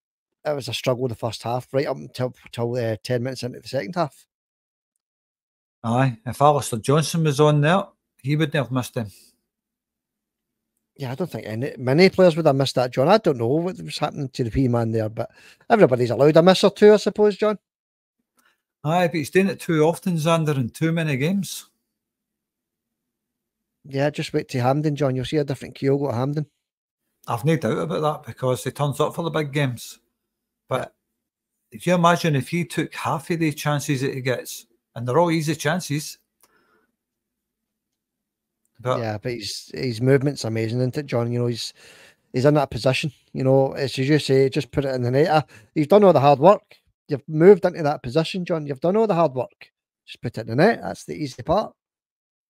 it was a struggle the first half, right up until until uh, ten minutes into the second half. Aye, if Alistair Johnston was on there, he wouldn't have missed him. Yeah, I don't think any many players would have missed that, John. I don't know what was happening to the P man there, but everybody's allowed a miss or two, I suppose, John. Aye, but he's doing it too often, Xander, in too many games. Yeah, just wait to Hampden, John. You'll see a different Kyogo at Hampden. I've no doubt about that because he turns up for the big games. But if you imagine if he took half of the chances that he gets, and they're all easy chances, but yeah, but his his movement's amazing, isn't it, John? You know, he's he's in that position. You know, it's as you say, just put it in the net. Uh, you've done all the hard work. You've moved into that position, John. You've done all the hard work. Just put it in the net. That's the easy part.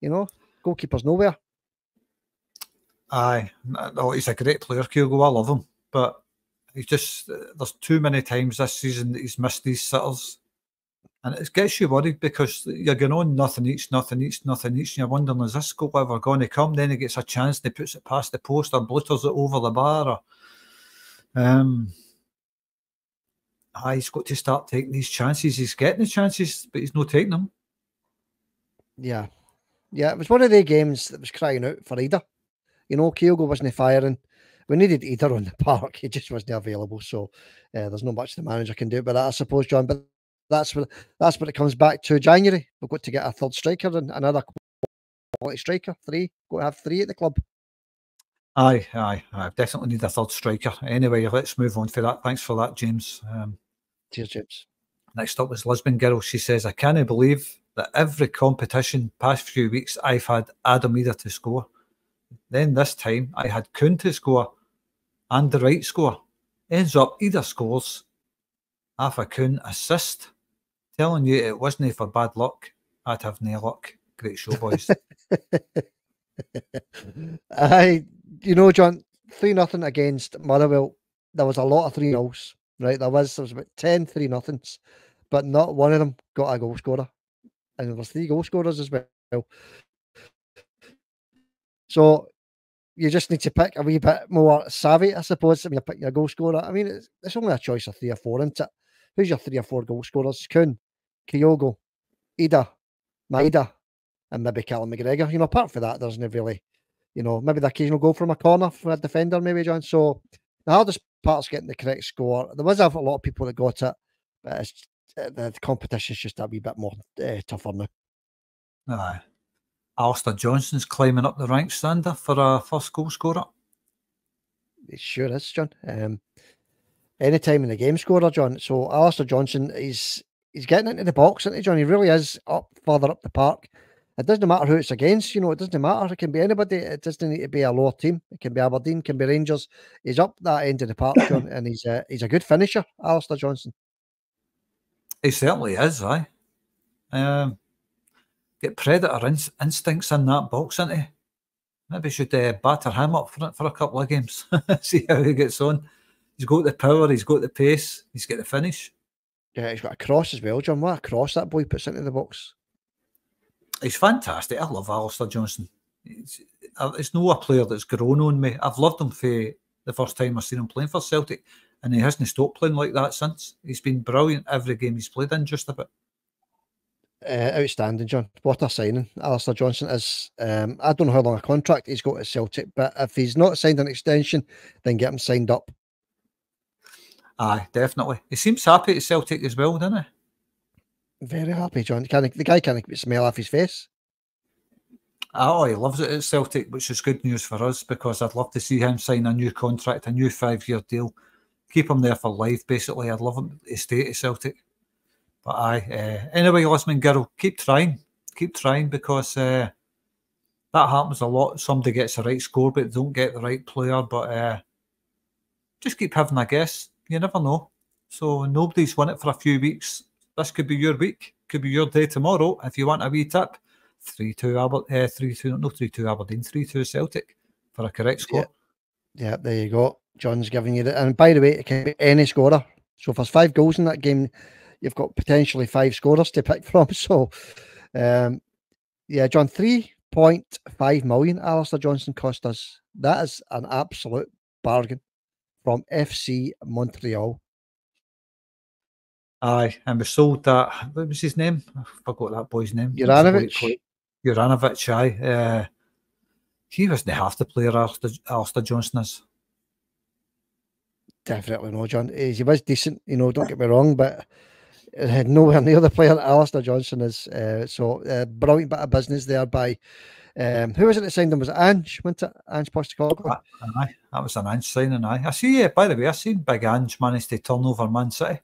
You know, goalkeeper's nowhere. Aye, no, he's a great player, Kyogo. I love him, but he's just there's too many times this season that he's missed these sitters and it gets you worried because you're going on nothing each, nothing each, nothing each, and you're wondering, is this goal ever going to come? Then he gets a chance and he puts it past the post or blitters it over the bar. Or, um, he's got to start taking these chances. He's getting the chances, but he's not taking them. Yeah. Yeah, it was one of the games that was crying out for Idah. You know, Kyogo wasn't firing. We needed Idah on the [LAUGHS] park. He just wasn't available. So uh, there's not much the manager can do but I suppose, John. But that's what that's what it comes back to. January, we've got to get a third striker and another quality striker. Three, got to have three at the club. Aye, aye, I definitely need a third striker. Anyway, let's move on for that. Thanks for that, James. Um, Cheers, James. Next up was Lisbon Girl. She says, I can't believe that every competition past few weeks I've had Adam Idah to score. Then this time I had Kuhn to score and the right score. Ends up Idah scores, half a Kuhn assist telling you it wasn't for bad luck. I'd have no luck. Great show, boys. [LAUGHS] I, you know, John, three nothing against Motherwell. There was a lot of three nils, right? There was there was about 10 three nothings, but not one of them got a goal scorer, and there was three goal scorers as well. So you just need to pick a wee bit more savvy, I suppose. I mean, pick your goal scorer. I mean, it's, it's only a choice of three or four, isn't it? Who's your three or four goal scorers? Kuhn, Kyogo, Idah, Maeda, and maybe Callum McGregor. You know, apart from that, there's no really, you know, maybe the occasional goal from a corner for a defender, maybe, John. So the hardest part's getting the correct score. There was a lot of people that got it, but it's, uh, the competition's just a wee bit more uh, tougher now. Aye. Alistair Johnston's climbing up the ranks, Sander, for a first goal scorer. It sure is, John. Um, anytime in the game scorer, John. So Alistair Johnston he's he's getting into the box, isn't he, John? He really is up further up the park. It doesn't matter who it's against, you know, it doesn't matter. It can be anybody. It doesn't need to be a lower team. It can be Aberdeen, can be Rangers. He's up that end of the park, [COUGHS] John, and he's a, he's a good finisher, Alistair Johnston. He certainly is, aye. Um, get predator in- instincts in that box, isn't he? Maybe should uh, batter him up for, for a couple of games, [LAUGHS] see how he gets on. He's got the power, he's got the pace, he's got the finish. Yeah, he's got a cross as well, John. What a cross that boy puts into the box. He's fantastic. I love Alistair Johnston. It's, it's no a player that's grown on me. I've loved him for the first time I've seen him playing for Celtic, and he hasn't stopped playing like that since. He's been brilliant every game he's played in, just about. Uh, outstanding, John. What a signing. Alistair Johnston is. Um, I don't know how long a contract he's got at Celtic, but if he's not signed an extension, then get him signed up. Aye, definitely. He seems happy at Celtic as well, doesn't he? Very happy, John. Can the guy can't the smile off his face. Oh, he loves it at Celtic, which is good news for us because I'd love to see him sign a new contract, a new five-year deal, keep him there for life. Basically, I'd love him to stay at Celtic. But aye, uh, anyway, Lisbon Girl, keep trying, keep trying because uh, that happens a lot. Somebody gets the right score, but don't get the right player. But uh, just keep having a guess. You never know. So nobody's won it for a few weeks. This could be your week. Could be your day tomorrow. If you want a wee tip, three two Aberdeen, uh, three two no three two Aberdeen, three two Celtic for a correct score. Yeah. yeah, there you go. John's giving you that. And by the way, it can be any scorer. So if there's five goals in that game, you've got potentially five scorers to pick [LAUGHS] from. So, um, yeah, John, 3.5 million Alistair Johnston cost us. That is an absolute bargain from FC Montreal. Aye, and we sold that. What was his name? I forgot that boy's name. Juranovic. Juranovic, aye. Uh, he wasn't half the player Alistair, Alistair Johnston is. Definitely no, John. He was decent, you know, don't get me wrong, but had nowhere near the player that Alistair Johnston is. Uh, so, uh, brilliant bit of business there by um, who was it that signed him? Was it Ange? Went to Ange Postecoglou? Aye, that was an Ange signing. Aye, I see. Yeah, by the way, I seen Big Ange managed to turn over Man City.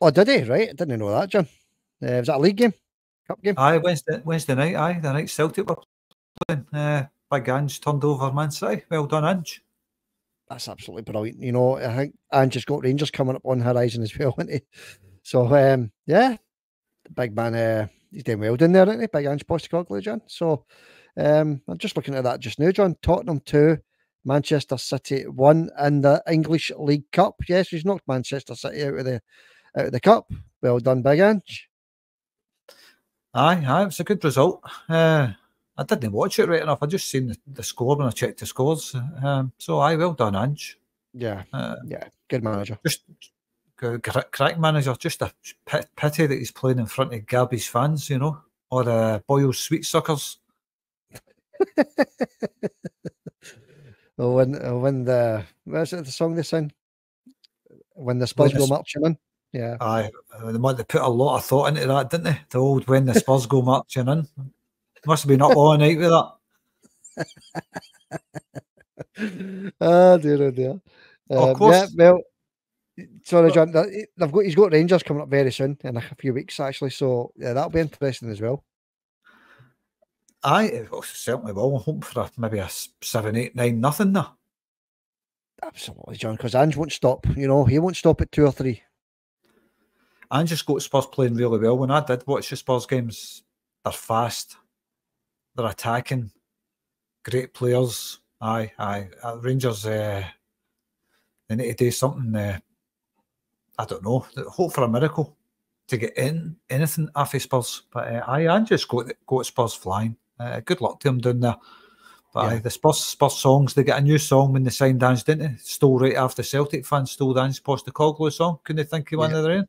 Oh, did he? Right, I didn't know that, John. Uh, was that a league game? Cup game? Aye, Wednesday, Wednesday night. Aye, the night Celtic were playing. Uh, Big Ange turned over Man City. Well done, Ange. That's absolutely brilliant. You know, I think Ange has got Rangers coming up on horizon as well, [LAUGHS] isn't he? So, um, yeah, the big man. Uh, he's doing well down there, isn't he? Big Ange Postecoglou, John. So um, I'm just looking at that just now, John. Tottenham two, Manchester City one in the English League Cup. Yes, he's knocked Manchester City out of the out of the cup. Well done, Big Ange. Aye, aye, it's a good result. Uh, I didn't watch it right enough. I just seen the, the score when I checked the scores. Um, so aye, well done, Ange. Yeah, uh, yeah, good manager. Just crack manager. Just a pity that he's playing in front of Gabby's fans, you know, or uh, Boyle's sweet suckers. [LAUGHS] well, when when the where's it the song they sing? When the Spurs go marching in. Yeah. Aye, uh, they, they put a lot of thought into that, didn't they? The old when the Spurs go marching in. Must have been up all night with that. oh [LAUGHS] dear, oh dear. Um, of course. Yeah, well, Sorry, John. They've got he's got Rangers coming up very soon in a few weeks, actually. So yeah, that'll be interesting as well. I certainly will. I'm hoping for a, maybe a seven, eight, nine, nothing there. Absolutely, John. Because Ange won't stop. You know, he won't stop at two or three. and just got Spurs playing really well. When I did watch the Spurs games, they're fast, they're attacking, great players. Aye, aye. Uh, Rangers, uh, they need to do something. Uh, I don't know. Hope for a miracle to get in anything off of Spurs. But uh, I, I just got got Spurs flying. Uh, good luck to them down there. But yeah. aye, the Spurs Spurs songs, they get a new song when they signed Ange, didn't they? Stole right after Celtic fans stole Ange Postecoglou song. Couldn't they think of one yeah. of their own?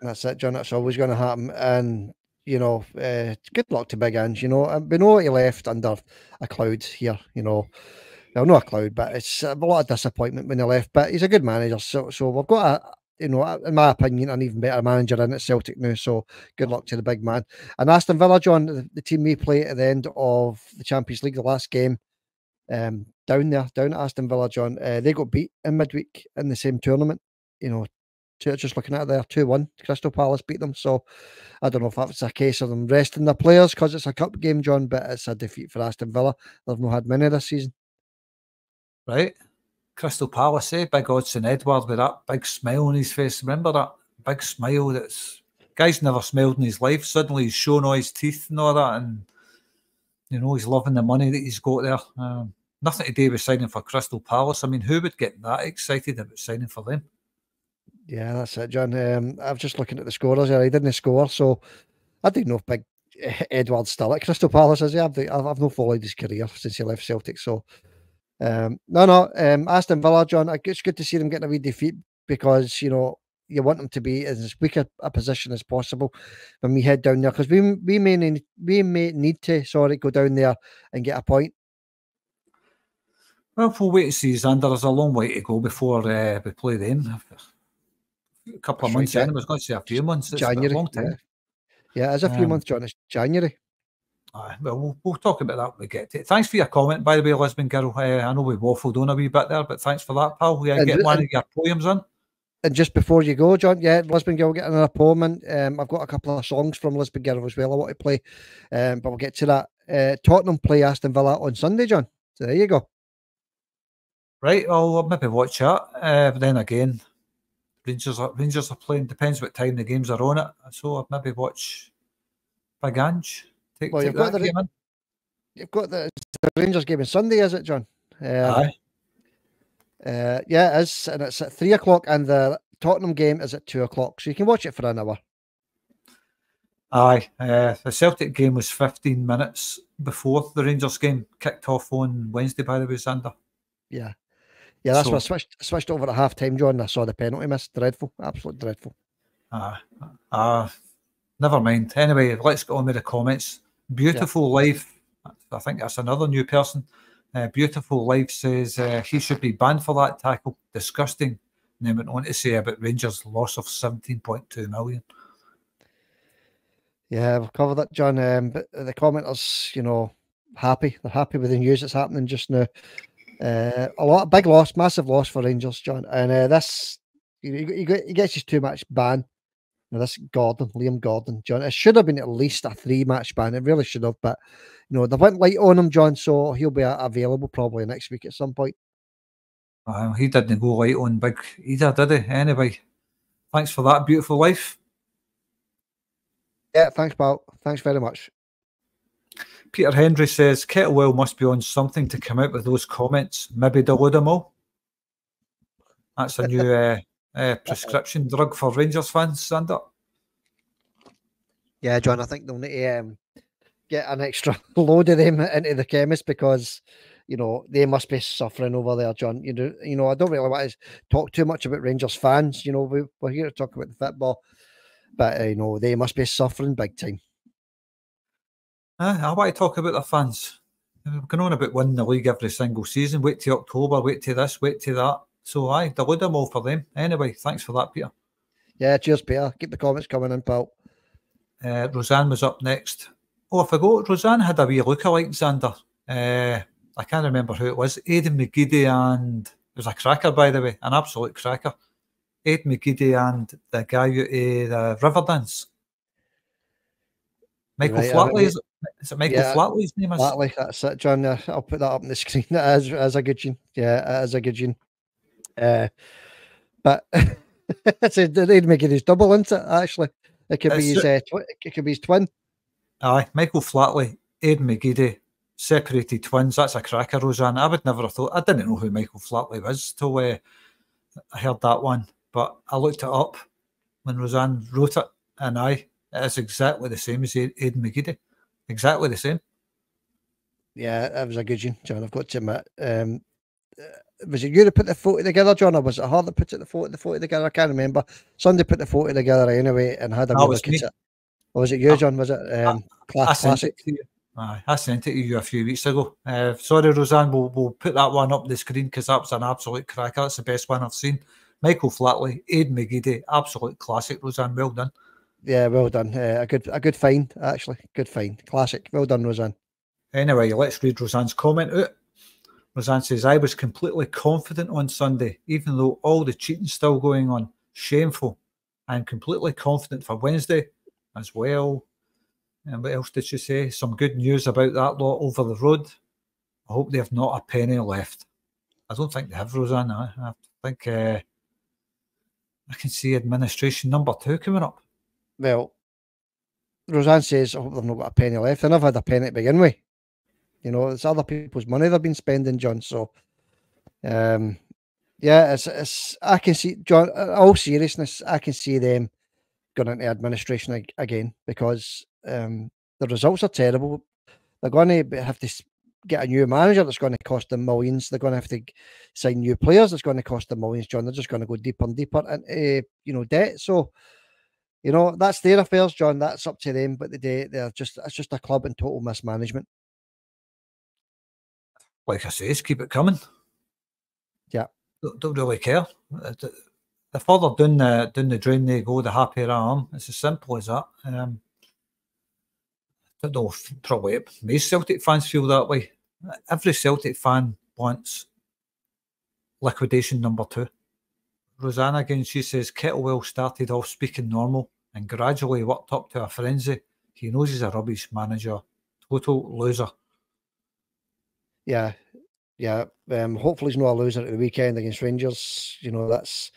That's it, John. That's always going to happen. And you know, uh, good luck to Big Ange. You know, we know he left under a cloud here. You know, well, not a cloud, but it's a lot of disappointment when he left. But he's a good manager, so so we've got a you know, in my opinion, an even better manager in at Celtic now. So good luck to the big man. And Aston Villa, John, the, team we play at the end of the Champions League, the last game, um, down there, down at Aston Villa, John, uh, they got beat in midweek in the same tournament. You know, just looking at there, 2 1. Crystal Palace beat them. So I don't know if that's a case of them resting their players because it's a cup game, John, but it's a defeat for Aston Villa. They've not had many this season. Right. Crystal Palace, eh? Big Odsonne Edouard with that big smile on his face. Remember that big smile that's guy's never smiled in his life. Suddenly he's showing all his teeth and all that, and you know he's loving the money that he's got there. Um, nothing to do with signing for Crystal Palace. I mean, who would get that excited about signing for them? Yeah, that's it, John. Um, I'm just looking at the scorers here. He didn't score, so I didn't know if Big [LAUGHS] Edouard's still at Crystal Palace. Is he? I've, I've not followed his career since he left Celtic, so um, no, no. Um, Aston Villa, John, it's good to see them getting a wee defeat because you know you want them to be in as weak a, a position as possible when we head down there because we we may need, we may need to sorry go down there and get a point. Well, we'll wait to see, Xander. There's a long way to go before uh, we play them. A couple of months. I was going to say a few months. It's January, a long time. Yeah, yeah it's a few um, months, John. It's January. Uh, well, well, we'll talk about that when we get to it. Thanks for your comment, by the way, Lisbon Girl. Uh, I know we waffled on a wee bit there, but thanks for that, pal. Yeah, get one of your poems in. And just before you go, John, yeah, Lisbon Girl getting another poem in. Um, I've got a couple of songs from Lisbon Girl as well I want to play, um, but we'll get to that. Uh, Tottenham play Aston Villa on Sunday, John. So there you go. Right, well, I'll maybe watch that. Uh, but then again, Rangers are, Rangers are playing, depends what time the games are on it. So I'll maybe watch Big Ange. Take, well, take you've, got the, you've got the, Rangers game on Sunday, is it, John? Um, Aye. Uh, yeah, it is, and it's at three o'clock, and the Tottenham game is at two o'clock, so you can watch it for an hour. Aye, uh, the Celtic game was 15 minutes before the Rangers game kicked off on Wednesday, by the way, Xander. Yeah, yeah, that's so, what I switched switched over at half time, John. I saw the penalty miss. Dreadful, absolutely dreadful. Ah, uh, uh, never mind. Anyway, let's go on with the comments. Beautiful yeah. life. I think that's another new person. Uh, Beautiful Life says uh, he should be banned for that tackle. Disgusting. And then went on to say about Rangers' loss of 17.2 million. Yeah, we've covered that, John. Um, but the commenters, you know, happy. They're happy with the news that's happening just now. Uh, a lot, big loss, massive loss for Rangers, John. And uh, this, you, you, you gets just too much ban now, this Gordon, Liam Gordon, John, it should have been at least a three match ban. It really should have, but you know, they went light on him, John, so he'll be available probably next week at some point. Uh, he didn't go light on big either, did he? Anyway, thanks for that beautiful life. Yeah, thanks, pal. Thanks very much. Peter Hendry says Kettlewell must be on something to come out with those comments. Maybe all. That's a new [LAUGHS] uh, uh, prescription drug for Rangers fans, Xander? Yeah, John, I think they'll need to um, get an extra [LAUGHS] load of them into the chemist because you know they must be suffering over there, John. You know, you know, I don't really want to talk too much about Rangers fans. You know, we, are here to talk about the football, but uh, you know they must be suffering big time. Uh, I want to talk about the fans. We're going on about winning the league every single season. Wait till October. Wait till this. Wait till that. So I delude them all for them. Anyway, thanks for that, Peter. Yeah, cheers, Peter. Keep the comments coming in, pal. Uh, Roseanne was up next. Oh, I forgot. Roseanne had a wee lookalike, Xander. Uh, I can't remember who it was. Aidan McGeady and it was a cracker, by the way, an absolute cracker. Ed McGeady and the guy who uh, the Riverdance. Michael right, Flatley, is it, is it Michael yeah, Flatley's name? Is? Flatley, that's it, John. I'll put that up on the [LAUGHS] screen. As as a good gene. Yeah, as a good gene. Uh, but [LAUGHS] it's a, they'd make it his double, isn't it? Actually, it could be his uh, it could be his twin. Aye, Michael Flatley, Aidan McGeady, separated twins. That's a cracker, Roseanne. I would never have thought. I didn't know who Michael Flatley was till uh, I heard that one, but I looked it up when Roseanne wrote it, and I it's exactly the same as Aidan McGeady, exactly the same. Yeah, that was a good one, John. I've got to admit. Um, was it you that put the photo together, John, or was it her that put it the photo the photo together? I can't remember. Somebody put the photo together anyway and had a that look at it. Or was it you, John? Was it um, I, I classic? Aye, I sent it to you a few weeks ago. Uh, sorry, Roseanne, we'll, we'll put that one up the screen because that was an absolute cracker. That's the best one I've seen. Michael Flatley, Aidan McGeady, absolute classic, Roseanne. Well done. Yeah, well done. Uh, a good a good find, actually. Good find. Classic. Well done, Roseanne. Anyway, let's read Roseanne's comment out. Roseanne says, I was completely confident on Sunday, even though all the cheating still going on. Shameful. I'm completely confident for Wednesday as well. And what else did she say? Some good news about that lot over the road. I hope they have not a penny left. I don't think they have, Roseanne. I, I think uh, I can see administration number two coming up. Well, Roseanne says, I hope they've not got a penny left. They never had a penny to begin with. You know, it's other people's money they've been spending, John. So, um, yeah, it's, it's I can see, John, all seriousness, I can see them going into administration again because um, the results are terrible. They're going to have to get a new manager that's going to cost them millions. They're going to have to sign new players that's going to cost them millions, John. They're just going to go deeper and deeper into, you know, debt. So, you know, that's their affairs, John. That's up to them. But the day they're just, it's just a club in total mismanagement. Like I say, keep it coming. Yeah. Don't, don't really care. The further down the down the drain they go, the happier I am. It's as simple as that. Um, I don't know if probably most Celtic fans feel that way. Every Celtic fan wants liquidation number two. Roseanne again, she says Kettlewell started off speaking normal and gradually worked up to a frenzy. He knows he's a rubbish manager, total loser. Yeah, yeah. Um, hopefully he's not a loser at the weekend against Rangers. You know, that's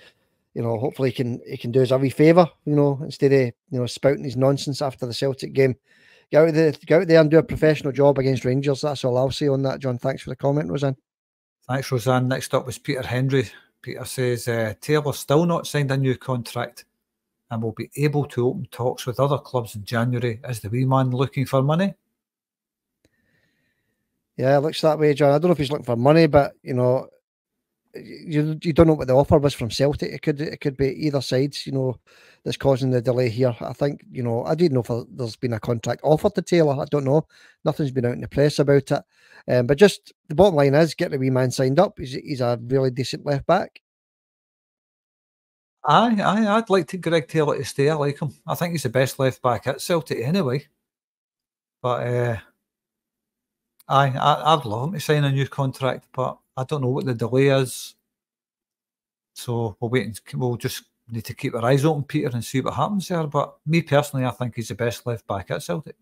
you know, hopefully he can he can do us wee favour, you know, instead of you know spouting his nonsense after the Celtic game. Get out there, get out there and do a professional job against Rangers. That's all I'll say on that, John. Thanks for the comment, Roseanne. Thanks, Roseanne. Next up was Peter Hendry. Peter says uh, Taylor still not signed a new contract and will be able to open talks with other clubs in January. Is the wee man looking for money? Yeah, it looks that way, John. I don't know if he's looking for money, but you know, you you don't know what the offer was from Celtic. It could it could be either sides, you know, that's causing the delay here. I think you know I didn't know if there's been a contract offered to Taylor. I don't know. Nothing's been out in the press about it. Um, but just the bottom line is get the wee man signed up. He's he's a really decent left back. Aye, aye, I'd like to Greg Taylor to stay. I like him. I think he's the best left back at Celtic anyway. But uh, aye, I, I'd love him to sign a new contract, but I don't know what the delay is. So we'll wait and we'll just need to keep our eyes open, Peter, and see what happens there. But me personally, I think he's the best left back at Celtic.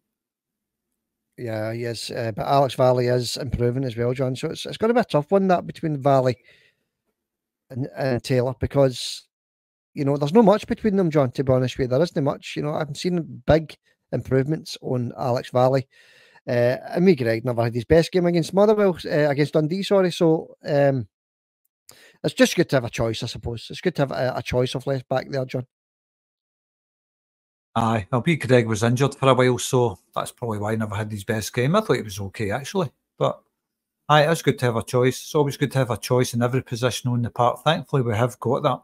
Yeah, he is. Uh, but Alex Valle is improving as well, John. So it's, it's going to be a tough one that between Valle and, and Taylor because, you know, there's no much between them, John, to be honest with you. There isn't much. You know, I've seen big improvements on Alex Valle. Uh, and me, Greg, never had his best game against Motherwell, uh, against Dundee, sorry. So um, it's just good to have a choice, I suppose. It's good to have a, a choice of left back there, John. Aye, be Greg was injured for a while, so that's probably why I never had his best game. I thought it was okay, actually. But aye, it's good to have a choice. It's always good to have a choice in every position on the park. Thankfully, we have got that.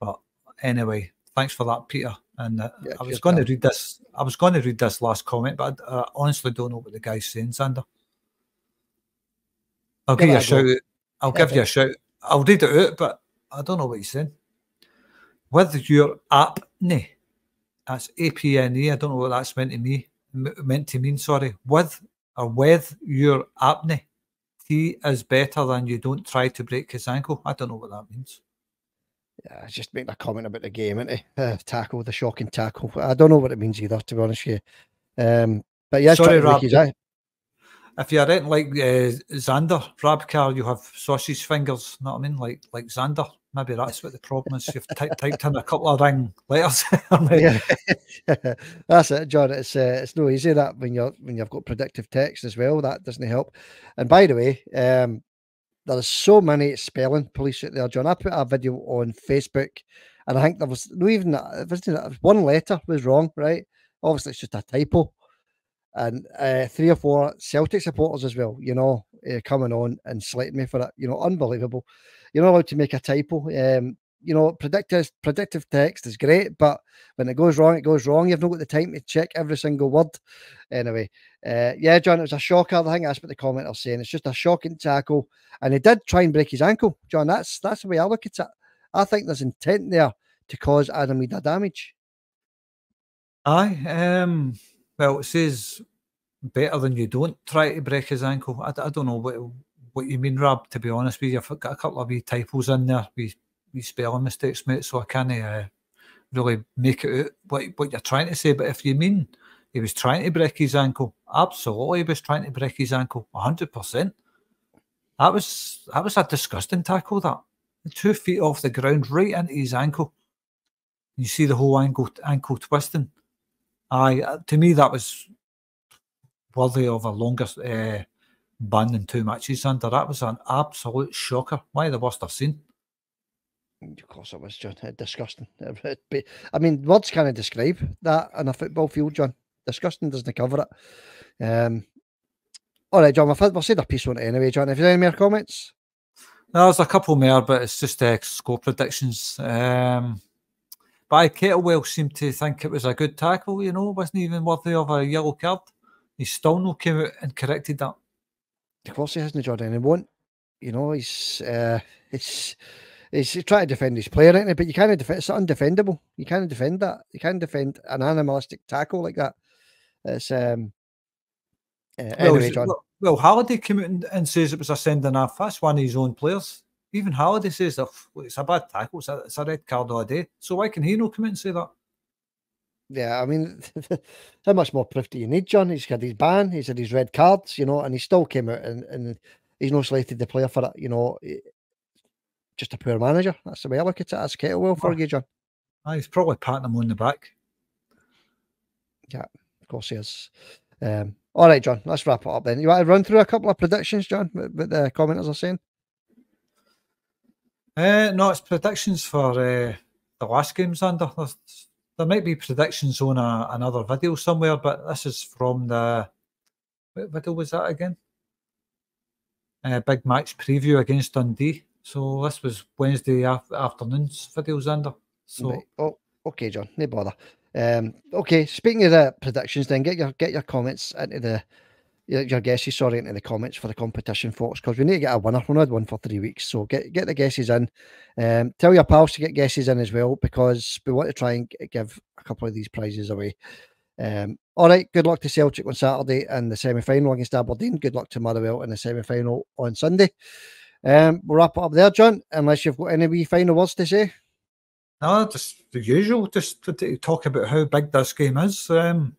But anyway, thanks for that, Peter. And uh, yeah, I was going to read this. I was going to read this last comment, but I, I honestly don't know what the guy's saying, Xander. I'll give you a shout. I'll give you a shout. I'll read it out, but I don't know what he's saying. With your apne, that's A P N E. I don't know what that's meant to me. Meant to mean, sorry. With or with your apne, he is better than you. Don't try to break his ankle. I don't know what that means. Yeah, just making a comment about the game, he? Uh, tackle, the shocking tackle. I don't know what it means either, to be honest with you. Um, but yeah, sorry, Rab, if you're anything like uh, Xander Rabkar, you have sausage fingers. Know what I mean? Like like Xander. Maybe that's what the problem is. You've typed in a couple of ring letters. [LAUGHS] yeah, [LAUGHS] that's it, John. It's uh, it's no easy that when you're when you've got predictive text as well. That doesn't help. And by the way, um, there's so many spelling police out there, John. I put a video on Facebook, and I think there was no even one letter was wrong. Right? Obviously, it's just a typo and uh, three or four Celtic supporters as well, you know, uh, coming on and slating me for it. You know, unbelievable. You're not allowed to make a typo. Um, you know, predictive predictive text is great, but when it goes wrong, it goes wrong. You've not got the time to check every single word. Anyway, uh, yeah, John, it was a shocker. I think that's what the commenter's saying. It's just a shocking tackle, and he did try and break his ankle. John, that's that's the way I look at it. I think there's intent there to cause Adam Idah damage. Aye, um, well, it says better than you don't try to break his ankle. I, I don't know what what you mean, Rob. To be honest with you, I've got a couple of wee typos in there, wee, wee spelling mistakes, mate. So I can't uh, really make it out what, what you're trying to say. But if you mean he was trying to break his ankle, absolutely, he was trying to break his ankle, hundred percent. That was that was a disgusting tackle. That two feet off the ground, right into his ankle. You see the whole ankle ankle twisting. I uh, to me that was worthy of a longer uh, ban than two matches under. That was an absolute shocker. Why the worst I've seen. Of course it was, John. Disgusting. [LAUGHS] I mean, words can't describe that on a football field, John. Disgusting doesn't cover it. Um, all right, John, we'll, say the piece on it anyway, John. If you have any more comments? No, there's a couple more, but it's just uh, score predictions. Um, but Kettlewell seemed to think it was a good tackle, you know, wasn't even worthy of a yellow card. He still no came out and corrected that. Of course he hasn't, Jordan. He won't. You know, he's uh, [LAUGHS] he's he's trying to defend his player, isn't he? But you can't defend. It's undefendable. You can't defend that. You can't defend an animalistic tackle like that. It's um. Uh, well, anyway, John. Well, well, Halliday came out and, and says it was a sending off. That's one of his own players. Even Halliday says that it's a bad tackle, it's a, it's a red card all day. So why can he not come out and say that? Yeah, I mean, [LAUGHS] how much more proof do you need, John? He's had his ban, he's had his red cards, you know, and he still came out and, and he's not slated the player for it, you know. Just a poor manager. That's the way I look at it. That's Kettlewell for you, John. Ah, he's probably patting him on the back. Yeah, of course he is. Um, all right, John, let's wrap it up then. You want to run through a couple of predictions, John, what the commenters are saying? Uh, no, it's predictions for uh, the last games under. There's, there might be predictions on a, another video somewhere, but this is from the what video was that again? Uh, big match preview against Dundee. So this was Wednesday af- afternoon's videos under. So right. oh, okay, John, no bother. Um, okay, speaking of the predictions, then get your get your comments into the your guesses, sorry, into the comments for the competition, folks, because we need to get a winner. We've had one for three weeks, so get get the guesses in. Um, tell your pals to get guesses in as well, because we want to try and give a couple of these prizes away. Um, all right, good luck to Celtic on Saturday and the semi final against Aberdeen. Good luck to Motherwell in the semi final on Sunday. Um, we'll wrap it up there, John, unless you've got any wee final words to say. No, just the usual, just to talk about how big this game is. Um,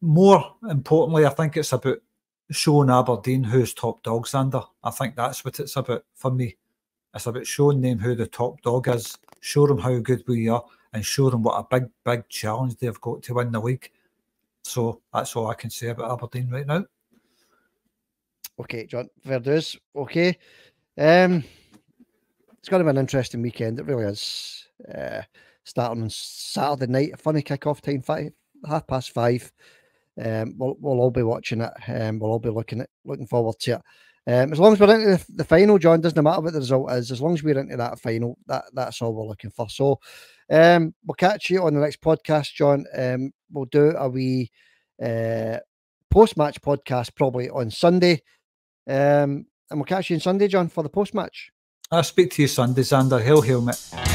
more importantly, I think it's about showing Aberdeen who's top dog, under. I think that's what it's about for me. It's about showing them who the top dog is, show them how good we are, and show them what a big, big challenge they've got to win the league. So that's all I can say about Aberdeen right now. Okay, John, fair. Okay. Um, it's going to be an interesting weekend. It really is. Uh, starting on Saturday night, a funny kick-off time, five, half past five. Um, we'll, we'll all be watching it. Um, we'll all be looking at looking forward to it. Um, as long as we're into the, the, final, John, doesn't matter what the result is. As long as we're into that final, that that's all we're looking for. So, um, we'll catch you on the next podcast, John. Um, we'll do a wee uh, post match podcast probably on Sunday. Um, and we'll catch you on Sunday, John, for the post match. I'll speak to you Sunday, Xander. Hail, hail, mate.